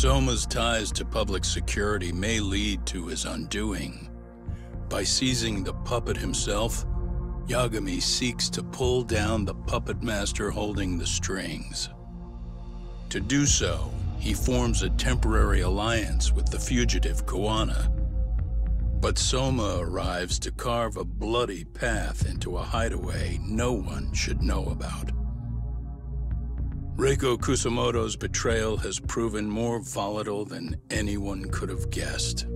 Soma's ties to public security may lead to his undoing. By seizing the puppet himself, Yagami seeks to pull down the puppet master holding the strings. To do so, he forms a temporary alliance with the fugitive Kuwana. But Soma arrives to carve a bloody path into a hideaway no one should know about. Reiko Kusumoto's betrayal has proven more volatile than anyone could have guessed.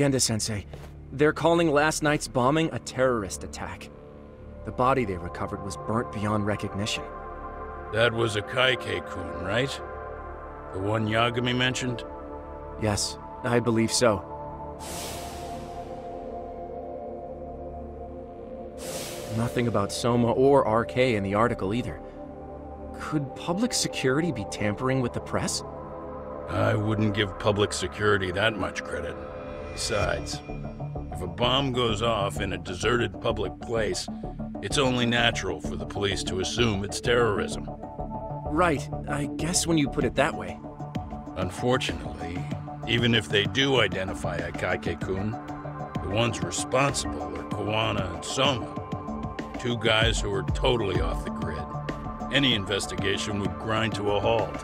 Genda-sensei, they're calling last night's bombing a terrorist attack. The body they recovered was burnt beyond recognition. That was Akaike-kun, right? The one Yagami mentioned? Yes, I believe so. Nothing about Soma or RK in the article either. Could public security be tampering with the press? I wouldn't give public security that much credit. Besides, if a bomb goes off in a deserted public place, it's only natural for the police to assume it's terrorism. Right, I guess when you put it that way. Unfortunately, even if they do identify Akaike-kun, the ones responsible are Kuwana and Soma, two guys who are totally off the grid. Any investigation would grind to a halt,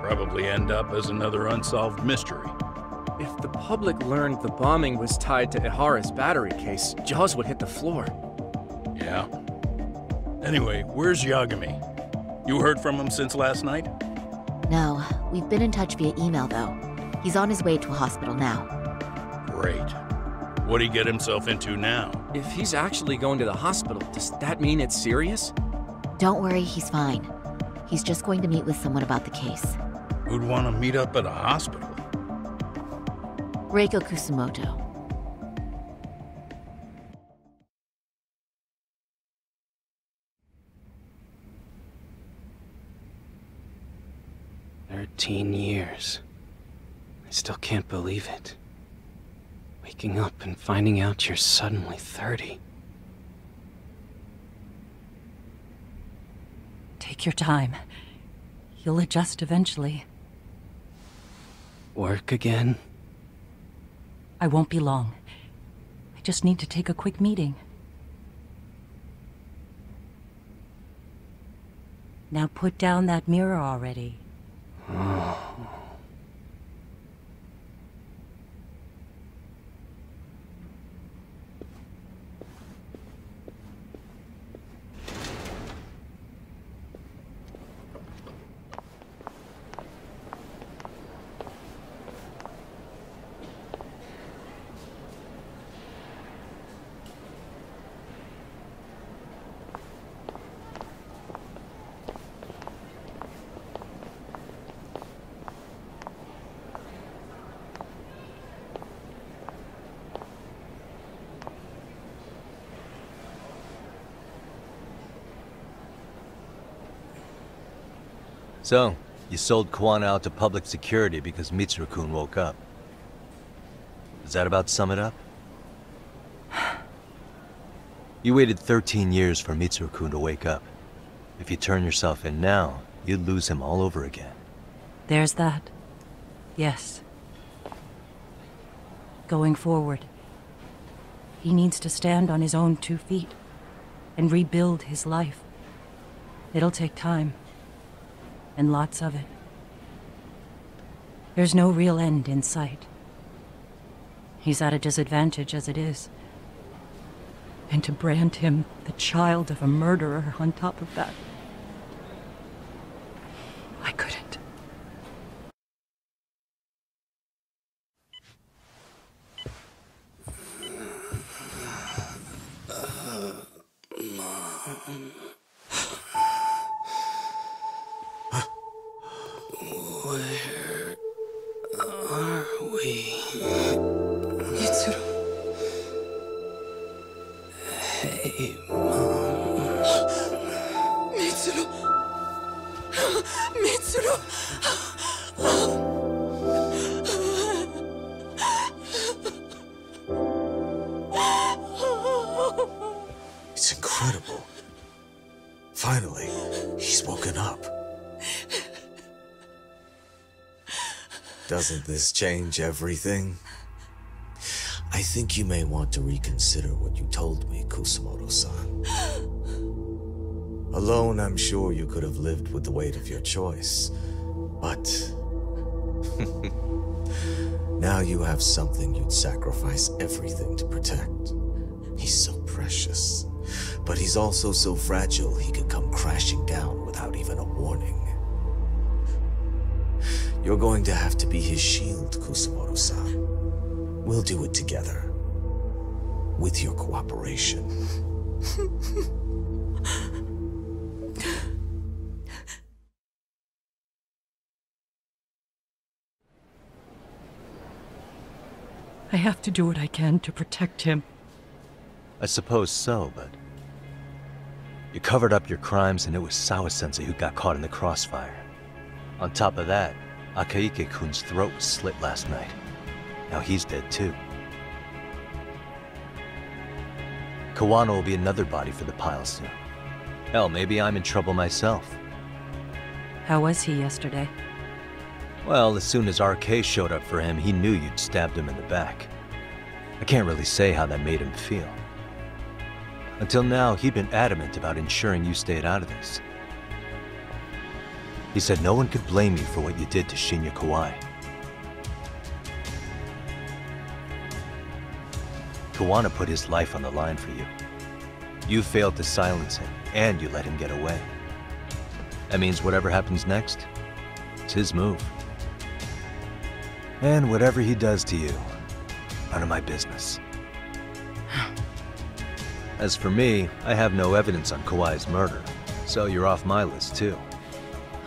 probably end up as another unsolved mystery. If the public learned the bombing was tied to Ehara's battery case, jaws would hit the floor. Yeah. Anyway, where's Yagami? You heard from him since last night? No, we've been in touch via email though. He's on his way to a hospital now. Great. What'd he get himself into now? If he's actually going to the hospital, does that mean it's serious? Don't worry, he's fine. He's just going to meet with someone about the case. Who'd want to meet up at a hospital? Reiko Kusumoto. Thirteen years. I still can't believe it. Waking up and finding out you're suddenly 30. Take your time. You'll adjust eventually. Work again? I won't be long. I just need to take a quick meeting. Now put down that mirror already. Oh. So, you sold Kuwana out to public security because Mitsuru-kun woke up. Does that about sum it up? You waited 13 years for Mitsuru-kun to wake up. If you turn yourself in now, you'd lose him all over again. There's that. Yes. Going forward, he needs to stand on his own two feet and rebuild his life. It'll take time, and lots of it. There's no real end in sight. He's at a disadvantage as it is. And to brand him the child of a murderer on top of that. Change everything? I think you may want to reconsider what you told me, Kusumoto-san. Alone, I'm sure you could have lived with the weight of your choice. But... now you have something you'd sacrifice everything to protect. He's so precious. But he's also so fragile he could come crashing down without even a warning. You're going to have to be his shield, Kusumoto-san. We'll do it together. With your cooperation. I have to do what I can to protect him. I suppose so, but... You covered up your crimes and it was Sawa-sensei who got caught in the crossfire. On top of that, Akaike-kun's throat was slit last night. Now he's dead too. Kuwana will be another body for the pile soon. Hell, maybe I'm in trouble myself. How was he yesterday? Well, as soon as RK showed up for him, he knew you'd stabbed him in the back. I can't really say how that made him feel. Until now, he'd been adamant about ensuring you stayed out of this. He said no one could blame you for what you did to Shinya Kawai. Kuwana put his life on the line for you. You failed to silence him, and you let him get away. That means whatever happens next, it's his move. And whatever he does to you, none of my business. As for me, I have no evidence on Kawai's murder, so you're off my list too.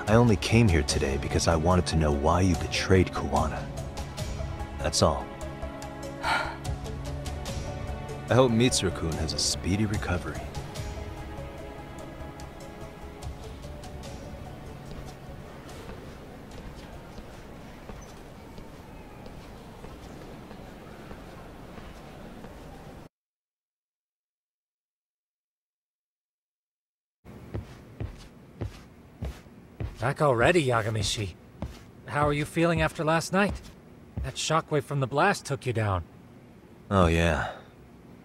I only came here today because I wanted to know why you betrayed Kuwana. That's all. I hope Mitsuru-kun has a speedy recovery. Back already, Yagamishi. How are you feeling after last night? That shockwave from the blast took you down. Oh yeah.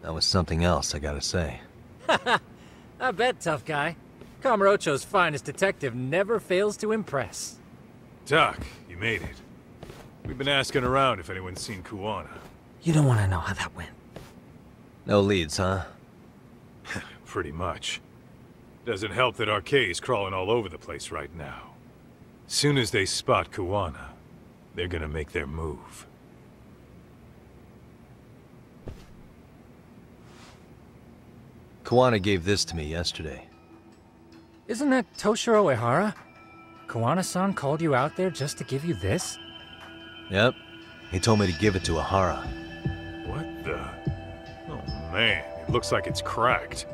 That was something else, I gotta say. I bet, tough guy. Kamurocho's finest detective never fails to impress. Doc, you made it. We've been asking around if anyone's seen Kuwana. You don't want to know how that went. No leads, huh? Pretty much. Doesn't help that RK's crawling all over the place right now. Soon as they spot Kuwana, they're gonna make their move. Kuwana gave this to me yesterday. Isn't that Toshiro Ehara? Kuwana-san called you out there just to give you this? Yep. He told me to give it to Ehara. What the? Oh man, it looks like it's cracked.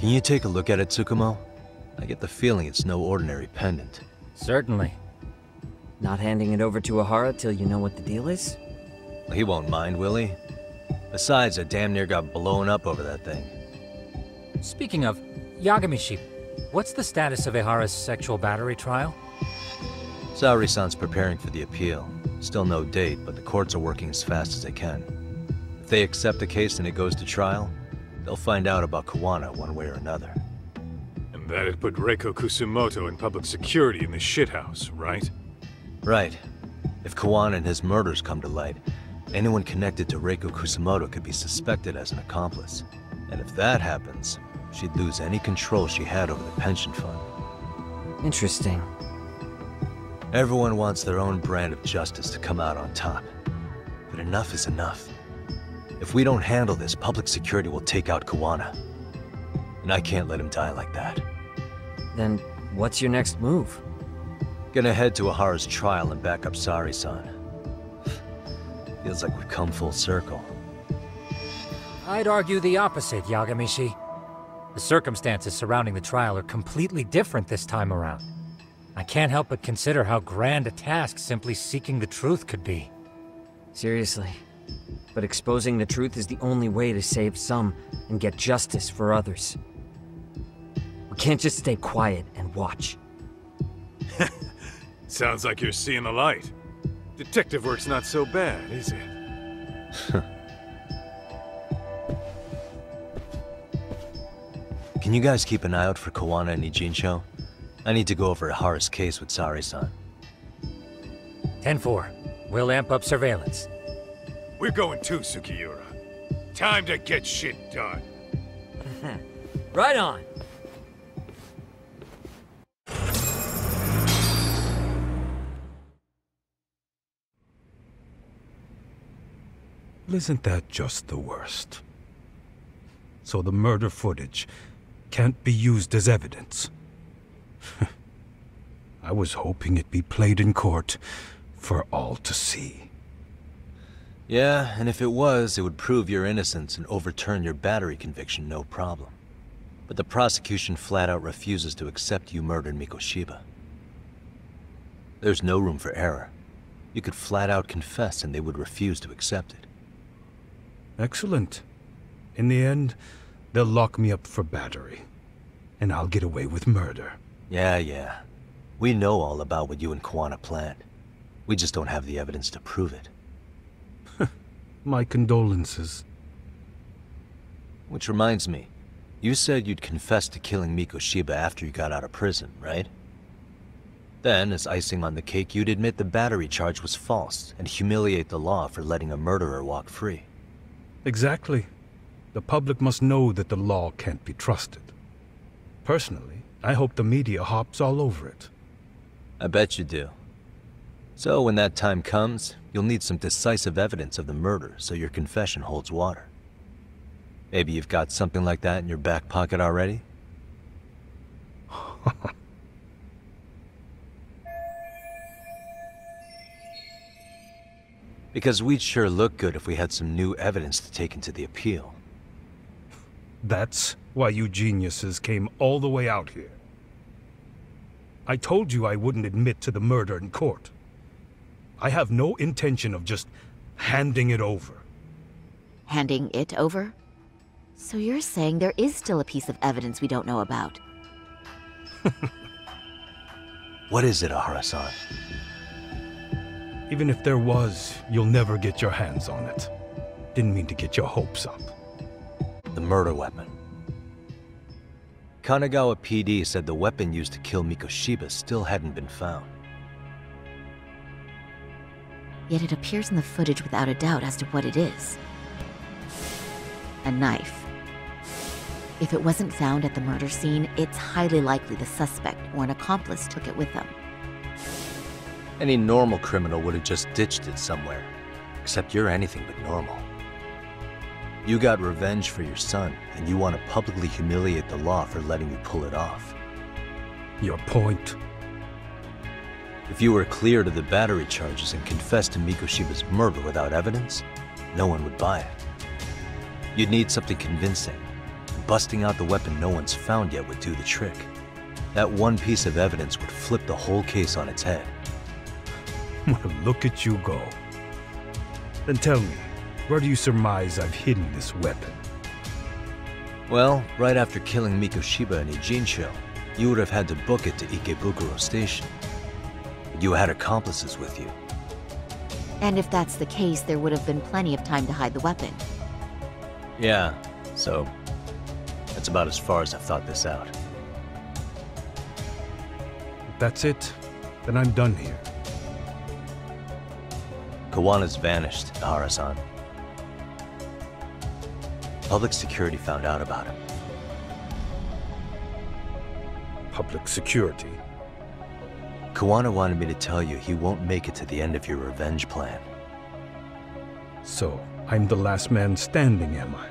Can you take a look at it, Tsukumo? I get the feeling it's no ordinary pendant. Certainly. Not handing it over to Ehara till you know what the deal is? He won't mind, will he? Besides, I damn near got blown up over that thing. Speaking of, Yagamishi, what's the status of Ehara's sexual battery trial? Saori-san's preparing for the appeal. Still no date, but the courts are working as fast as they can. If they accept the case and it goes to trial, they'll find out about Kuwana one way or another. And that'd put Reiko Kusumoto in public security in the shithouse, right? Right. If Kuwana and his murders come to light, anyone connected to Reiko Kusumoto could be suspected as an accomplice. And if that happens, she'd lose any control she had over the pension fund. Interesting. Everyone wants their own brand of justice to come out on top. But enough is enough. If we don't handle this, public security will take out Kuwana. And I can't let him die like that. Then what's your next move? Gonna head to Ehara's trial and back up Saori-san. Feels like we've come full circle. I'd argue the opposite, Yagamishi. The circumstances surrounding the trial are completely different this time around. I can't help but consider how grand a task simply seeking the truth could be. Seriously. But exposing the truth is the only way to save some and get justice for others. We can't just stay quiet and watch. Sounds like you're seeing the light. Detective work's not so bad, is it? Can you guys keep an eye out for Kuwana and Ijincho? I need to go over Ehara's case with Saori-san. 10-4. We'll amp up surveillance. We're going too, Sugiura. Time to get shit done. right on. Isn't that just the worst? So the murder footage can't be used as evidence. I was hoping it'd be played in court for all to see. Yeah, and if it was, it would prove your innocence and overturn your battery conviction no problem. But the prosecution flat out refuses to accept you murdered Mikoshiba. There's no room for error. You could flat out confess and they would refuse to accept it. Excellent. In the end, they'll lock me up for battery. And I'll get away with murder. Yeah, yeah. We know all about what you and Kuwana planned. We just don't have the evidence to prove it. My condolences. Which reminds me, you said you'd confess to killing Mikoshiba after you got out of prison, right? Then, as icing on the cake, you'd admit the battery charge was false and humiliate the law for letting a murderer walk free. Exactly. The public must know that the law can't be trusted. Personally, I hope the media hops all over it. I bet you do. So when that time comes, you'll need some decisive evidence of the murder so your confession holds water. Maybe you've got something like that in your back pocket already? because we'd sure look good if we had some new evidence to take into the appeal. That's why you geniuses came all the way out here. I told you I wouldn't admit to the murder in court. I have no intention of just handing it over. Handing it over? So you're saying there is still a piece of evidence we don't know about? what is it, Ehara-san? Even if there was, you'll never get your hands on it. Didn't mean to get your hopes up. The murder weapon. Kanagawa PD said the weapon used to kill Mikoshiba still hadn't been found. Yet it appears in the footage without a doubt as to what it is. A knife. If it wasn't found at the murder scene, it's highly likely the suspect or an accomplice took it with them. Any normal criminal would have just ditched it somewhere. Except you're anything but normal. You got revenge for your son, and you want to publicly humiliate the law for letting you pull it off. Your point? If you were cleared of the battery charges and confessed to Mikoshiba's murder without evidence, no one would buy it. You'd need something convincing. Busting out the weapon no one's found yet would do the trick. That one piece of evidence would flip the whole case on its head. Well, look at you go. Then tell me, where do you surmise I've hidden this weapon? Well, right after killing Mikoshiba and Ijincho, you would have had to book it to Ikebukuro Station. You had accomplices with you. And if that's the case, there would have been plenty of time to hide the weapon. Yeah, so that's about as far as I've thought this out. If that's it, then I'm done here. Kuwana's vanished, Ehara-san. Public security found out about him. Public security? Kuwana wanted me to tell you he won't make it to the end of your revenge plan. So, I'm the last man standing, am I?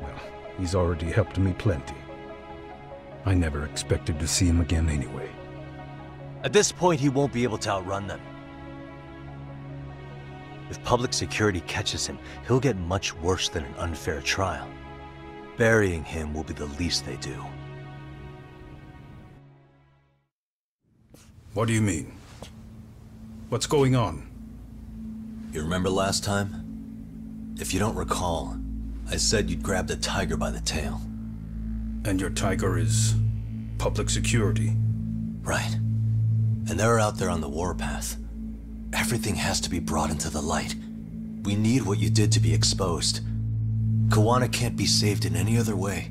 Well, he's already helped me plenty. I never expected to see him again anyway. At this point, he won't be able to outrun them. If public security catches him, he'll get much worse than an unfair trial. Burying him will be the least they do. What do you mean? What's going on? You remember last time? If you don't recall, I said you'd grab the tiger by the tail. And your tiger is public security? Right. And they're out there on the warpath. Everything has to be brought into the light. We need what you did to be exposed. Kuwana can't be saved in any other way.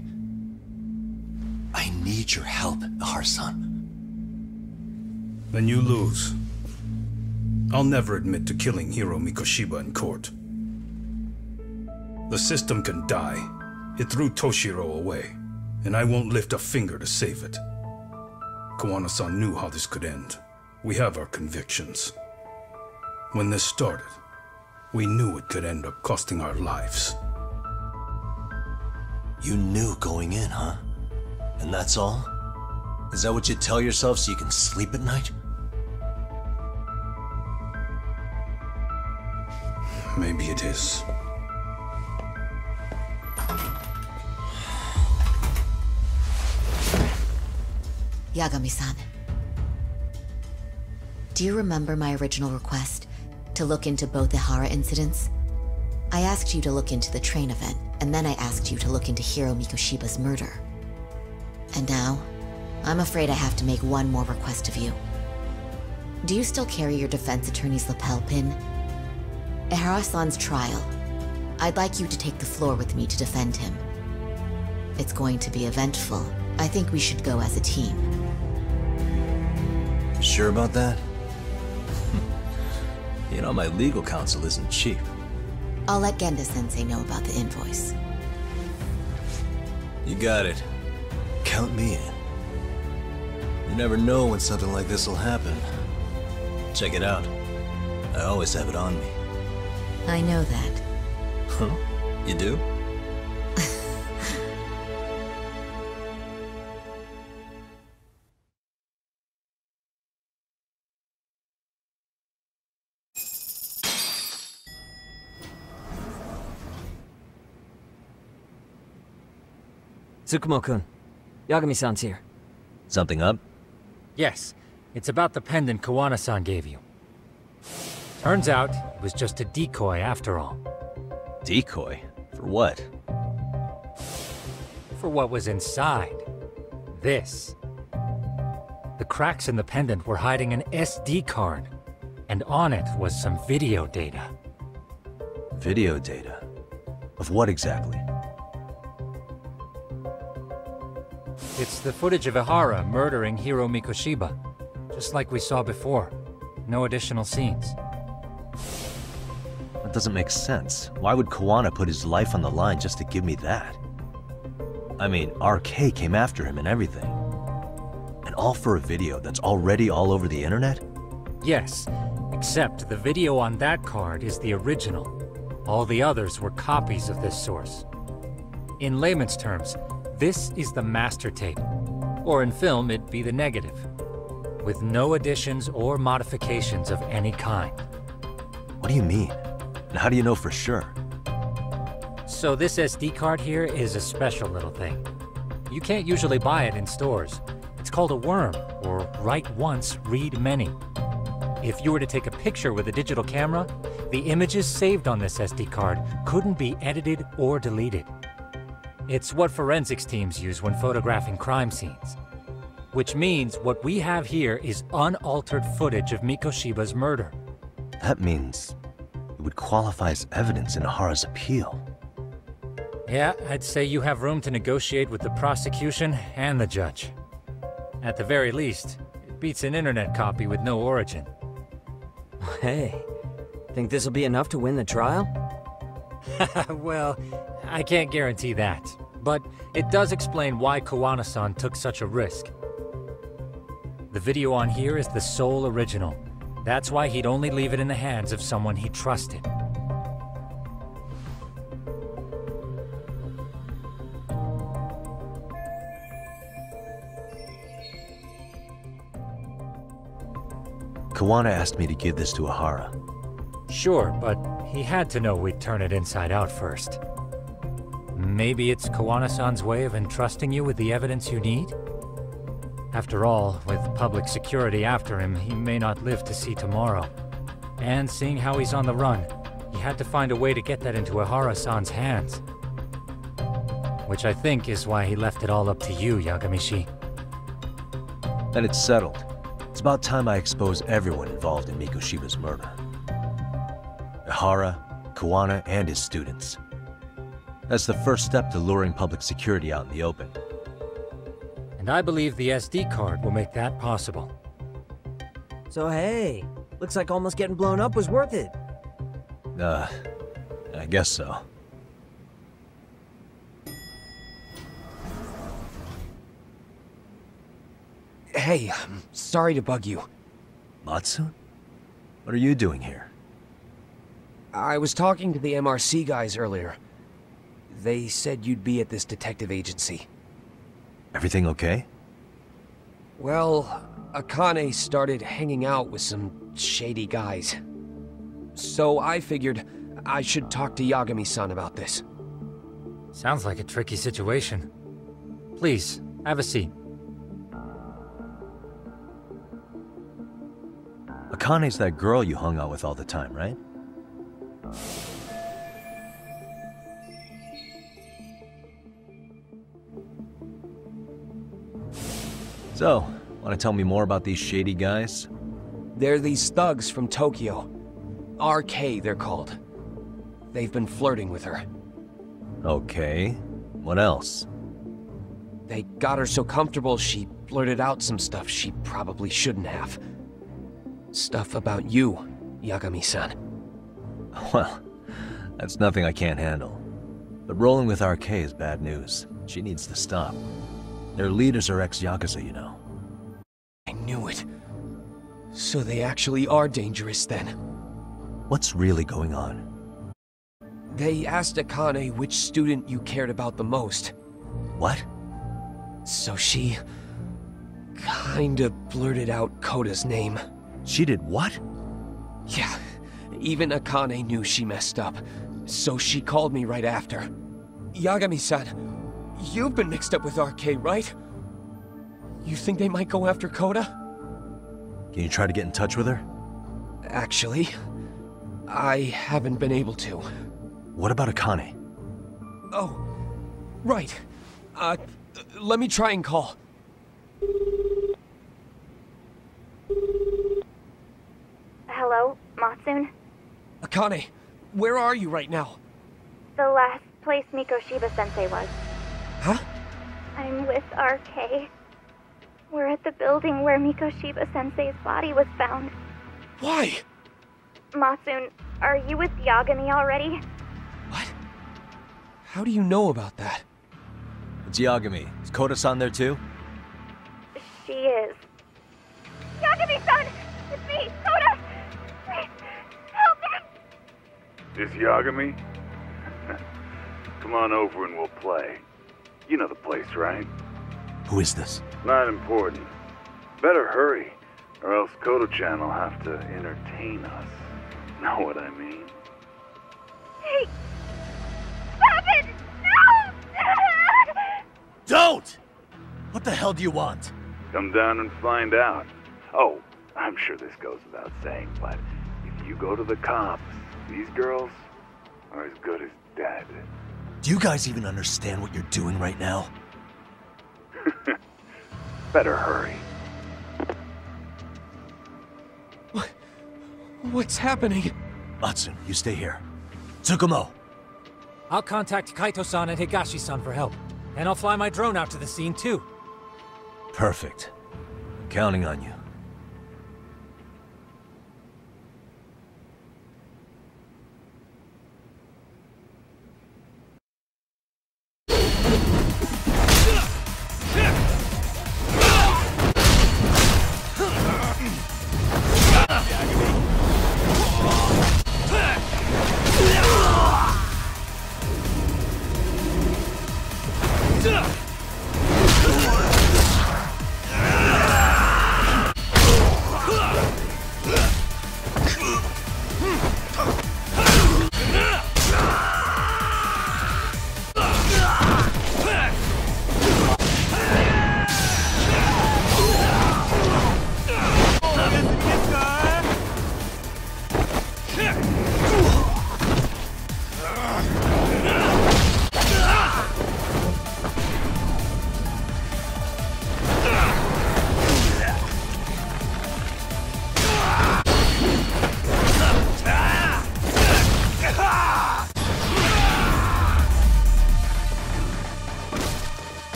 I need your help, Ehara-san. Then you lose. I'll never admit to killing Hiro Mikoshiba in court. The system can die. It threw Toshiro away, and I won't lift a finger to save it. Kuwana-san knew how this could end. We have our convictions. When this started, we knew it could end up costing our lives. You knew going in, huh? And that's all? Is that what you tell yourself so you can sleep at night? Maybe it is. Yagami-san. Do you remember my original request to look into both the Ehara incidents? I asked you to look into the train event, and then I asked you to look into Hiro Mikoshiba's murder. And now, I'm afraid I have to make one more request of you. Do you still carry your defense attorney's lapel pin? Ehara-san's trial. I'd like you to take the floor with me to defend him. It's going to be eventful. I think we should go as a team. Sure about that? You know, my legal counsel isn't cheap. I'll let Genda-sensei know about the invoice. You got it. Count me in. You never know when something like this will happen. Check it out. I always have it on me. I know that. Huh? You do? Tsukumo-kun, Yagami-san's here. Something up? Yes, it's about the pendant Kuwana-san gave you. Turns out, it was just a decoy after all. Decoy? For what? For what was inside. This. The cracks in the pendant were hiding an SD card, and on it was some video data. Video data? Of what exactly? It's the footage of Ehara murdering Hiro Mikoshiba, just like we saw before. No additional scenes. That doesn't make sense. Why would Kuwana put his life on the line just to give me that? I mean, RK came after him and everything. And all for a video that's already all over the internet? Yes, except the video on that card is the original. All the others were copies of this source. In layman's terms, this is the master tape. Or in film, it'd be the negative. With no additions or modifications of any kind. What do you mean? And how do you know for sure? So this SD card here is a special little thing. You can't usually buy it in stores. It's called a worm, or write once, read many. If you were to take a picture with a digital camera, the images saved on this SD card couldn't be edited or deleted. It's what forensics teams use when photographing crime scenes. Which means what we have here is unaltered footage of Mikoshiba's murder. That means it would qualify as evidence in Ehara's appeal. Yeah, I'd say you have room to negotiate with the prosecution and the judge. At the very least, it beats an internet copy with no origin. Hey, think this'll be enough to win the trial? well, I can't guarantee that. But it does explain why Kuwana-san took such a risk. The video on here is the sole original. That's why he'd only leave it in the hands of someone he trusted. Kuwana asked me to give this to Ehara. Sure, but he had to know we'd turn it inside out first. Maybe it's Kuwana-san's way of entrusting you with the evidence you need? After all, with public security after him, he may not live to see tomorrow. And seeing how he's on the run, he had to find a way to get that into Ehara-san's hands. Which I think is why he left it all up to you, Yagamishi. Then it's settled. It's about time I expose everyone involved in Mikoshiba's murder. Ehara, Kuwana, and his students. That's the first step to luring public security out in the open. And I believe the SD card will make that possible. So hey, looks like almost getting blown up was worth it. Uh, I guess so. Hey, I'm sorry to bug you. Matsu? What are you doing here? I was talking to the MRC guys earlier. They said you'd be at this detective agency. Everything okay? Well, Akane started hanging out with some shady guys. So I figured I should talk to Yagami-san about this. Sounds like a tricky situation. Please, have a seat. Akane's that girl you hung out with all the time, right? So, want to tell me more about these shady guys? They're these thugs from Tokyo. RK, they're called. They've been flirting with her. Okay. What else? They got her so comfortable she blurted out some stuff she probably shouldn't have. Stuff about you, Yagami-san. Well, that's nothing I can't handle. But rolling with RK is bad news. She needs to stop. Their leaders are ex-Yakuza, you know. I knew it. So they actually are dangerous then. What's really going on? They asked Akane which student you cared about the most. What? So she... kinda blurted out Koda's name. She did what? Yeah, even Akane knew she messed up, so she called me right after. Yagami-san, you've been mixed up with RK, right? You think they might go after Koda? Can you try to get in touch with her? Actually, I haven't been able to. What about Akane? Oh, right. Uh, let me try and call. Hello, Matsun? Akane, where are you right now? The last place Mikoshiba sensei was. Huh? I'm with RK. We're at the building where Mikoshiba sensei's body was found. Why? Matsun, are you with Yagami already? What? How do you know about that? It's Yagami. Is Koda-san there too? She is. Yagami-san! It's me, Koda! Please, help me! This Yagami? Come on over and we'll play. You know the place, right? Who is this? Not important. Better hurry, or else Koda-chan will have to entertain us. Know what I mean? Hey! Stop it! No! Don't! What the hell do you want? Come down and find out. Oh, I'm sure this goes without saying, but if you go to the cops, these girls are as good as dead. Do you guys even understand what you're doing right now? Better hurry. What? What's happening? Matsun, you stay here. Tsukumo! I'll contact Kaito-san and Higashi-san for help. And I'll fly my drone out to the scene too. Perfect. I'm counting on you. You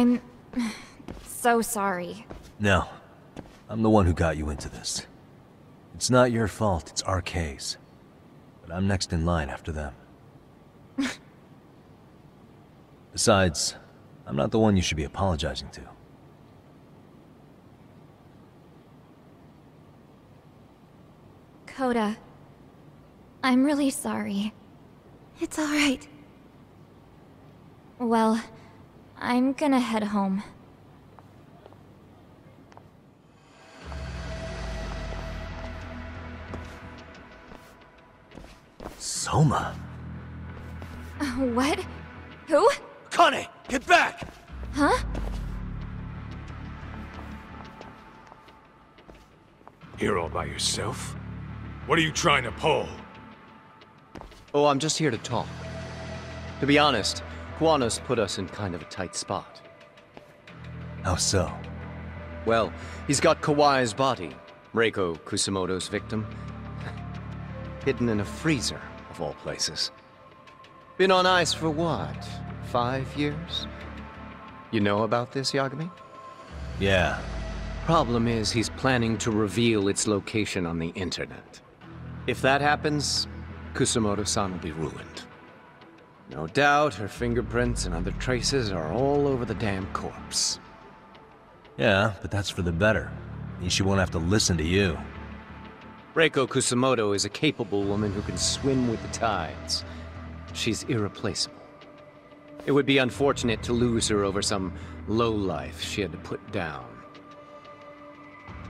I'm so sorry. No. I'm the one who got you into this. It's not your fault, it's RK's. But I'm next in line after them. Besides, I'm not the one you should be apologizing to. Koda. I'm really sorry. It's alright. Well, I'm gonna head home. Soma? Uh, What? Who? Kane, get back! Huh? Here all by yourself? What are you trying to pull? Oh, I'm just here to talk. To be honest, Kuwana's put us in kind of a tight spot. How so? Well, he's got Kawai's body, Reiko Kusumoto's victim, hidden in a freezer, of all places. Been on ice for what? Five years? You know about this, Yagami? Yeah. Problem is, he's planning to reveal its location on the internet. If that happens, Kusumoto-san will be ruined. No doubt her fingerprints and other traces are all over the damn corpse. Yeah, but that's for the better. She won't have to listen to you. Reiko Kusumoto is a capable woman who can swim with the tides. She's irreplaceable. It would be unfortunate to lose her over some lowlife she had to put down.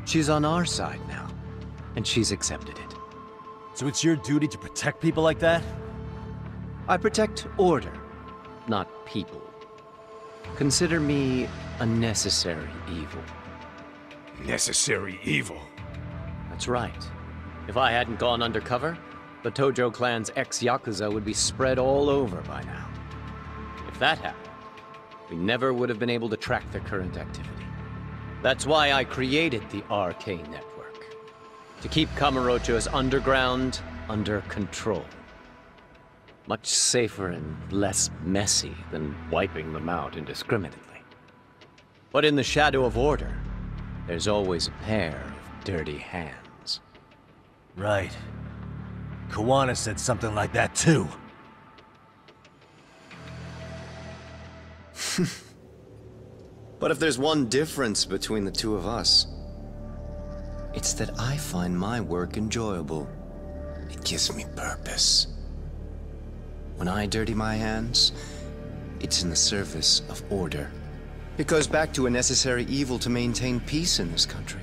She's on our side now, and she's accepted it. So it's your duty to protect people like that? I protect order, not people. Consider me a necessary evil. Necessary evil? That's right. If I hadn't gone undercover, the Tojo clan's ex-Yakuza would be spread all over by now. If that happened, we never would have been able to track their current activity. That's why I created the RK Network. To keep Kamurocho's underground under control. Much safer and less messy than wiping them out indiscriminately. But in the shadow of order, there's always a pair of dirty hands. Right. Kuwana said something like that too. But if there's one difference between the two of us, it's that I find my work enjoyable. It gives me purpose. When I dirty my hands, it's in the service of order. It goes back to a necessary evil to maintain peace in this country.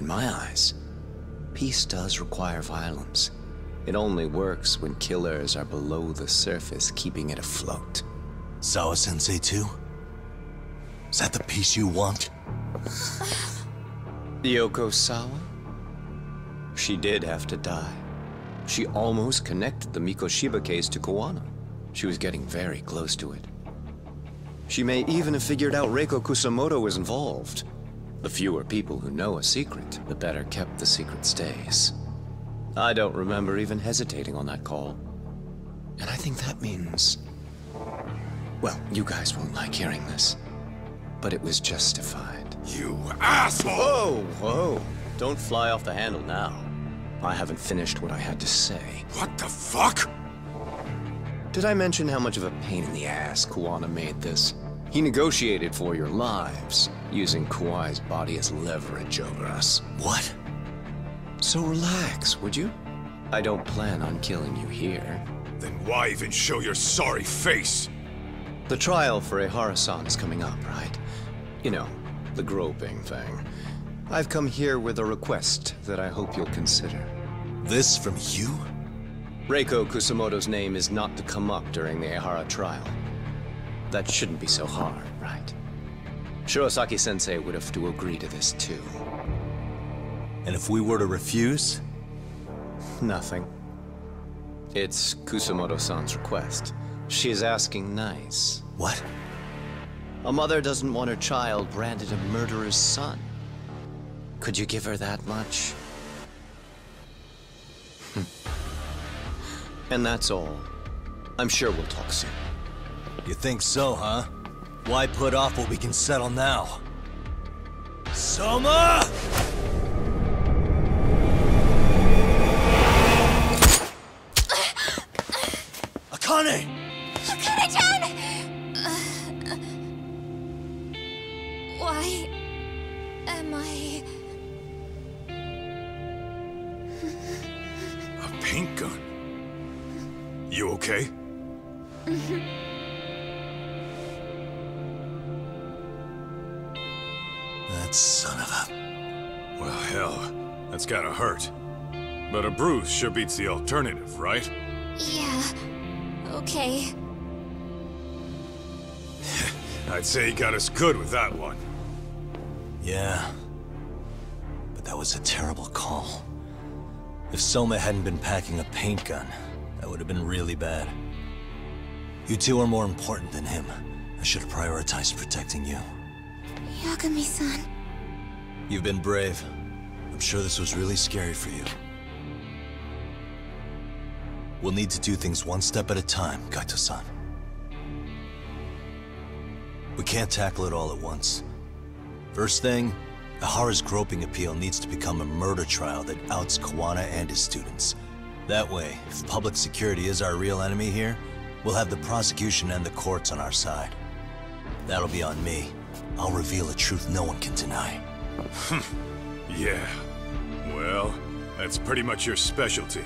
In my eyes, peace does require violence. It only works when killers are below the surface, keeping it afloat. Sawa-sensei too? Is that the peace you want? Yoko Sawa? She did have to die. She almost connected the Mikoshiba case to Kuwana. She was getting very close to it. She may even have figured out Reiko Kusumoto was involved. The fewer people who know a secret, the better kept the secret stays. I don't remember even hesitating on that call. And I think that means... Well, you guys won't like hearing this. But it was justified. You asshole! Whoa, whoa. Don't fly off the handle now. I haven't finished what I had to say. What the fuck? Did I mention how much of a pain in the ass Kuwana made this? He negotiated for your lives, using Kawai's body as leverage over us. What? So relax, would you? I don't plan on killing you here. Then why even show your sorry face? The trial for Ehara-san is coming up, right? You know, the groping thing. I've come here with a request that I hope you'll consider. This from you? Reiko Kusumoto's name is not to come up during the Ehara trial. That shouldn't be so hard, right? Shirosaki-sensei would have to agree to this too. And if we were to refuse? Nothing. It's Kusumoto-san's request. She's asking nice. What? A mother doesn't want her child branded a murderer's son. Could you give her that much? Hmm. and that's all. I'm sure we'll talk soon. You think so, huh? Why put off what we can settle now? Soma! Akane! Akane-chan! Why am I... You okay? That son of a... Well, hell, that's gotta hurt. But a bruise sure beats the alternative, right? Yeah. Okay. I'd say he got us good with that one. Yeah. But that was a terrible call. If Soma hadn't been packing a paint gun, that would have been really bad. You two are more important than him. I should have prioritized protecting you. Yagami-san. You've been brave. I'm sure this was really scary for you. We'll need to do things one step at a time, Kaito-san. We can't tackle it all at once. First thing, Ehara's groping appeal needs to become a murder trial that outs Kuwana and his students. That way, if public security is our real enemy here, we'll have the prosecution and the courts on our side. That'll be on me. I'll reveal a truth no one can deny. Hmm. yeah. Well, that's pretty much your specialty.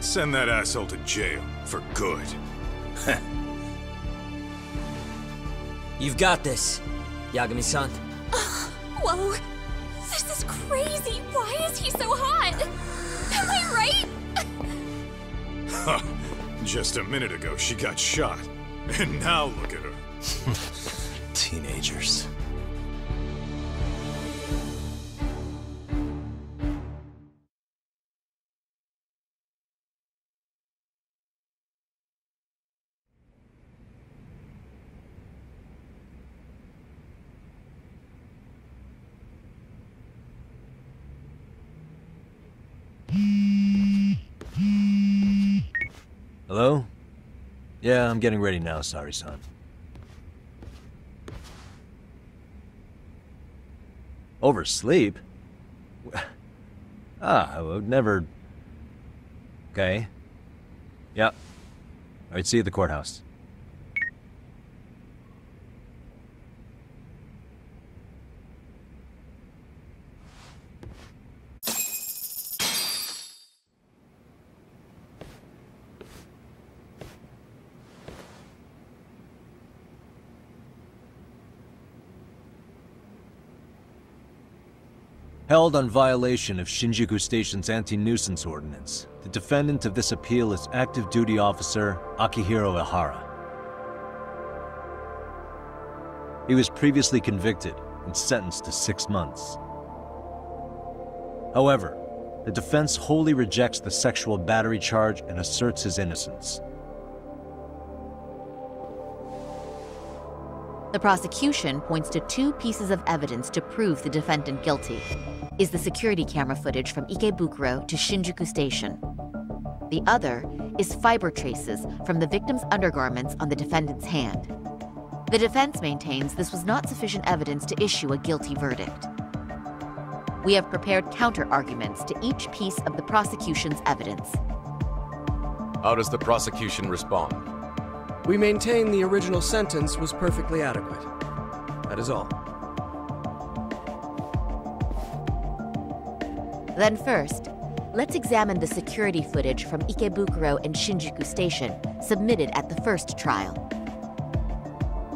Send that asshole to jail, for good. You've got this, Yagami-san. Whoa! This is crazy! Why is he so hot? Am I right? Just a minute ago, she got shot. And now look at her. Teenagers. Yeah, I'm getting ready now, sorry, son. Oversleep? Ah, I would never... Okay. Yep. Alright, see you at the courthouse. Held on violation of Shinjuku Station's anti-nuisance ordinance, the defendant of this appeal is active duty officer Akihiro Ehara. He was previously convicted and sentenced to six months. However, the defense wholly rejects the sexual battery charge and asserts his innocence. The prosecution points to two pieces of evidence to prove the defendant guilty. Is the security camera footage from Ikebukuro to Shinjuku Station. The other is fiber traces from the victim's undergarments on the defendant's hand. The defense maintains this was not sufficient evidence to issue a guilty verdict. We have prepared counter-arguments to each piece of the prosecution's evidence. How does the prosecution respond? We maintain the original sentence was perfectly adequate. That is all. Then first, let's examine the security footage from Ikebukuro and Shinjuku Station submitted at the first trial.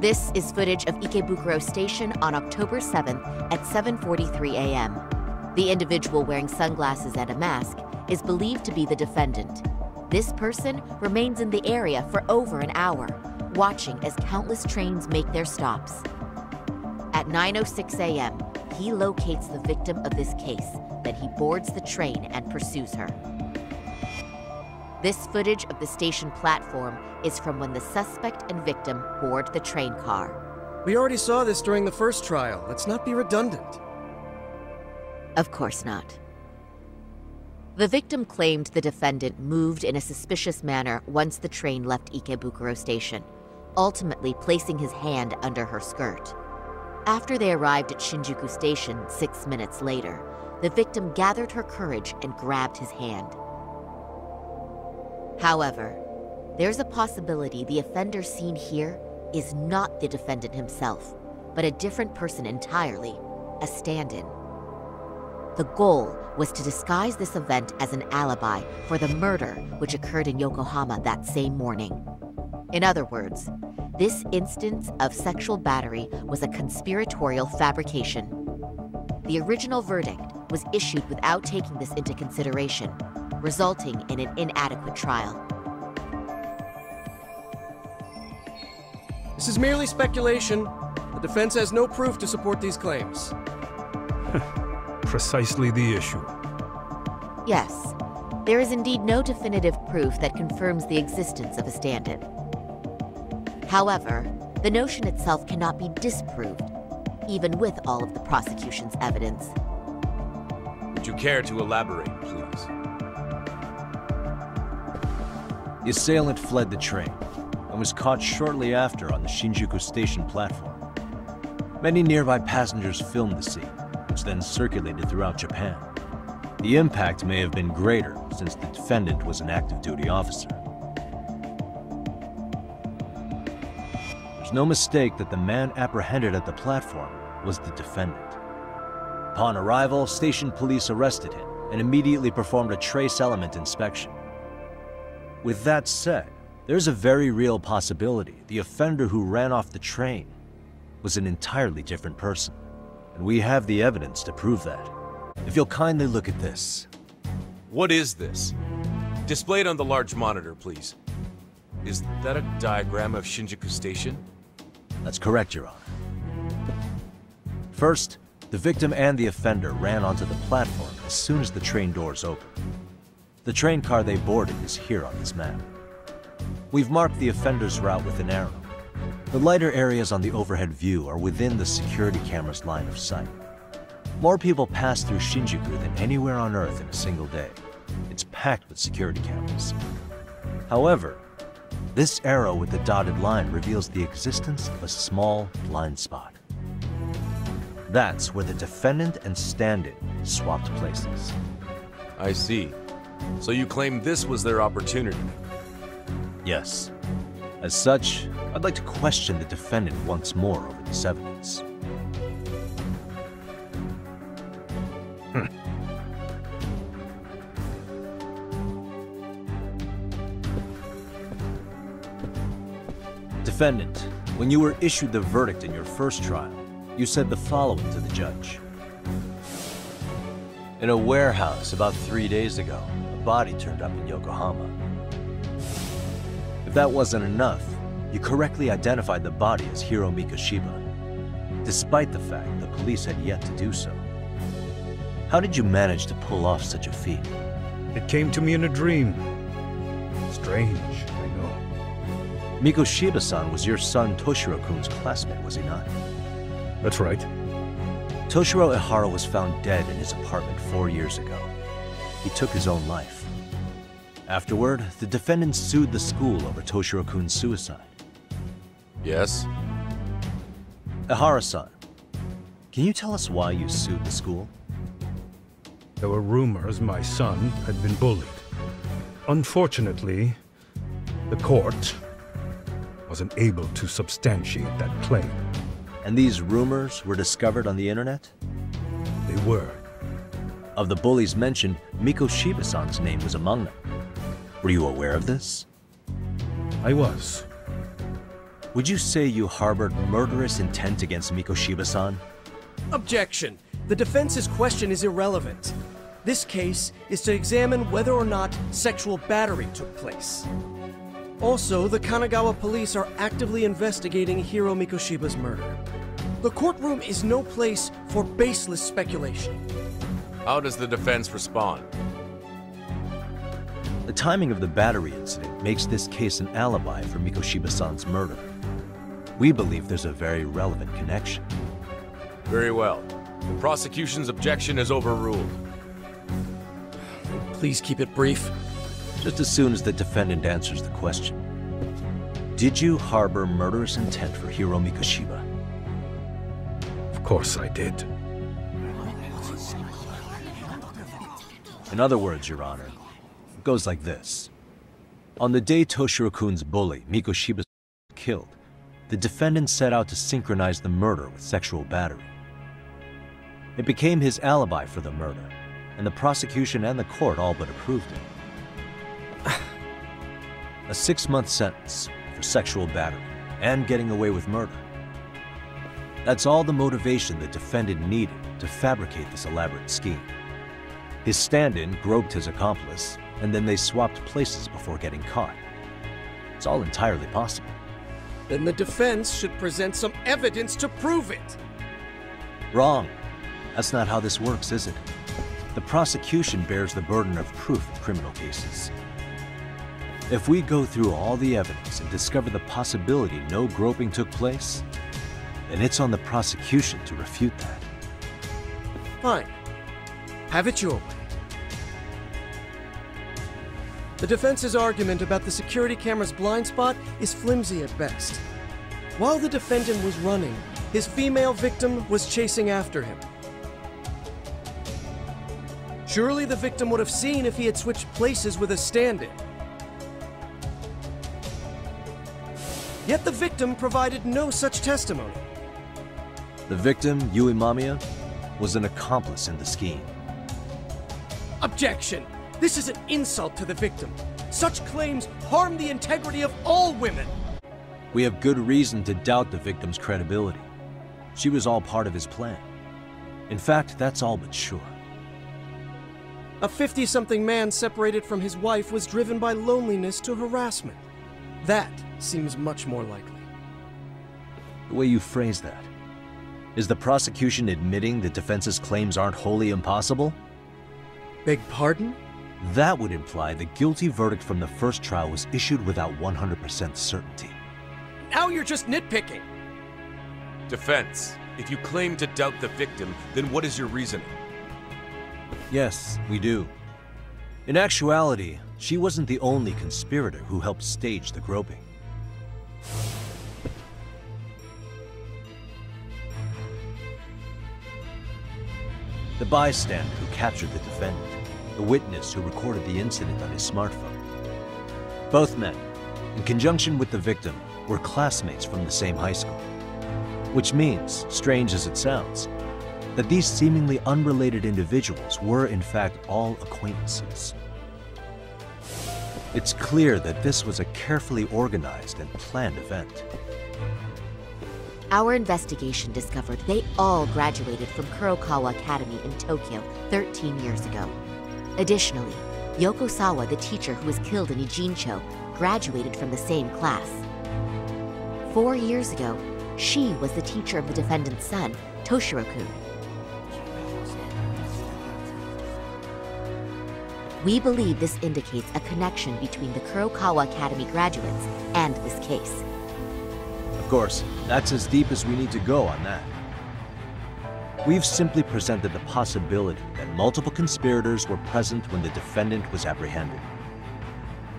This is footage of Ikebukuro Station on October 7th at 7.43 a.m. The individual wearing sunglasses and a mask is believed to be the defendant. This person remains in the area for over an hour, watching as countless trains make their stops. At 9.06 a.m., he locates the victim of this case, then he boards the train and pursues her. This footage of the station platform is from when the suspect and victim board the train car. We already saw this during the first trial. Let's not be redundant. Of course not. The victim claimed the defendant moved in a suspicious manner once the train left Ikebukuro station, ultimately placing his hand under her skirt. After they arrived at Shinjuku station six minutes later, the victim gathered her courage and grabbed his hand. However, there's a possibility the offender seen here is not the defendant himself, but a different person entirely, a stand in. The goal was to disguise this event as an alibi for the murder which occurred in Yokohama that same morning. In other words, this instance of sexual battery was a conspiratorial fabrication. The original verdict was issued without taking this into consideration, resulting in an inadequate trial. This is merely speculation. The defense has no proof to support these claims. Precisely the issue. Yes, there is indeed no definitive proof that confirms the existence of a stand in. However, the notion itself cannot be disproved, even with all of the prosecution's evidence. Would you care to elaborate, please? The assailant fled the train and was caught shortly after on the Shinjuku station platform. Many nearby passengers filmed the scene, which then circulated throughout Japan. The impact may have been greater since the defendant was an active duty officer. There's no mistake that the man apprehended at the platform was the defendant. Upon arrival, station police arrested him and immediately performed a trace element inspection. With that said, there's a very real possibility the offender who ran off the train was an entirely different person. And we have the evidence to prove that. If you'll kindly look at this. What is this? Displayed on the large monitor, please. Is that a diagram of Shinjuku Station? That's correct, Your Honor. First, the victim and the offender ran onto the platform as soon as the train doors opened. The train car they boarded is here on this map. We've marked the offender's route with an arrow. The lighter areas on the overhead view are within the security camera's line of sight. More people pass through Shinjuku than anywhere on Earth in a single day. It's packed with security cameras. However, this arrow with the dotted line reveals the existence of a small blind spot. That's where the defendant and stand-in swapped places. I see. So you claim this was their opportunity? Yes. As such, I'd like to question the defendant once more over this evidence. Hmm. Defendant, when you were issued the verdict in your first trial, you said the following to the judge. In a warehouse about three days ago, a body turned up in Yokohama. That wasn't enough, you correctly identified the body as Hiro Mikoshiba, despite the fact the police had yet to do so. How did you manage to pull off such a feat? It came to me in a dream. Strange, I know. Mikoshiba-san was your son Toshiro-kun's classmate, was he not? That's right. Toshiro Ehara was found dead in his apartment four years ago. He took his own life. Afterward, the defendant sued the school over Toshiro-kun's suicide. Yes? Ehara-san, can you tell us why you sued the school? There were rumors my son had been bullied. Unfortunately, the court wasn't able to substantiate that claim. And these rumors were discovered on the internet? They were. Of the bullies mentioned, Mikoshiba-san's name was among them. Were you aware of this? I was. Would you say you harbored murderous intent against Mikoshiba-san? Objection! The defense's question is irrelevant. This case is to examine whether or not sexual battery took place. Also, the Kanagawa police are actively investigating Hiro Mikoshiba's murder. The courtroom is no place for baseless speculation. How does the defense respond? The timing of the battery incident makes this case an alibi for Mikoshiba-san's murder. We believe there's a very relevant connection. Very well. The prosecution's objection is overruled. Please keep it brief. Just as soon as the defendant answers the question. Did you harbor murderous intent for Hiro Mikoshiba? Of course I did. In other words, Your Honor, it goes like this. On the day Toshiro-kun's bully, Mikoshiba, was killed, the defendant set out to synchronize the murder with sexual battery. It became his alibi for the murder, and the prosecution and the court all but approved it. A six-month sentence for sexual battery and getting away with murder. That's all the motivation the defendant needed to fabricate this elaborate scheme. His stand-in groped his accomplice, and then they swapped places before getting caught. It's all entirely possible. Then the defense should present some evidence to prove it. Wrong. That's not how this works, is it? The prosecution bears the burden of proof in criminal cases. If we go through all the evidence and discover the possibility no groping took place, then it's on the prosecution to refute that. Fine. Have it your way. The defense's argument about the security camera's blind spot is flimsy at best. While the defendant was running, his female victim was chasing after him. Surely the victim would have seen if he had switched places with a stand-in. Yet the victim provided no such testimony. The victim, Yui Mamiya, was an accomplice in the scheme. Objection! This is an insult to the victim. Such claims harm the integrity of all women. We have good reason to doubt the victim's credibility. She was all part of his plan. In fact, that's all but sure. A 50-something man separated from his wife was driven by loneliness to harassment. That seems much more likely. The way you phrase that. Is the prosecution admitting the defense's claims aren't wholly impossible? Beg pardon? That would imply the guilty verdict from the first trial was issued without 100% certainty. Now you're just nitpicking. Defense, if you claim to doubt the victim, then what is your reasoning? Yes, we do. In actuality, she wasn't the only conspirator who helped stage the groping. The bystander who captured the defendant, the witness who recorded the incident on his smartphone. Both men, in conjunction with the victim, were classmates from the same high school. Which means, strange as it sounds, that these seemingly unrelated individuals were in fact all acquaintances. It's clear that this was a carefully organized and planned event. Our investigation discovered they all graduated from Kurokawa Academy in Tokyo 13 years ago. Additionally, Yoko Sawa, the teacher who was killed in Ijincho, graduated from the same class. Four years ago, she was the teacher of the defendant's son, Toshiro-kun. We believe this indicates a connection between the Kurokawa Academy graduates and this case. Of course, that's as deep as we need to go on that. We've simply presented the possibility that multiple conspirators were present when the defendant was apprehended.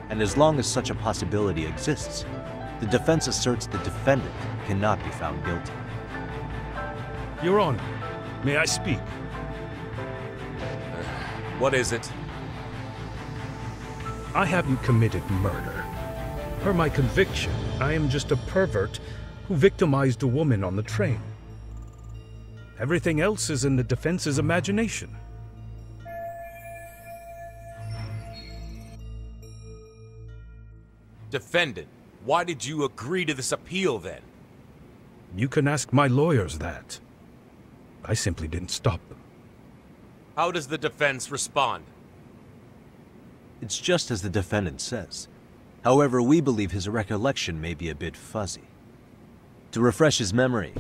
And as long as such a possibility exists, the defense asserts the defendant cannot be found guilty. Your Honor, may I speak? Uh, what is it? I haven't committed murder. Per my conviction, I am just a pervert who victimized a woman on the train. Everything else is in the defense's imagination. Defendant, why did you agree to this appeal then? You can ask my lawyers that. I simply didn't stop them. How does the defense respond? It's just as the defendant says. However, we believe his recollection may be a bit fuzzy. To refresh his memory,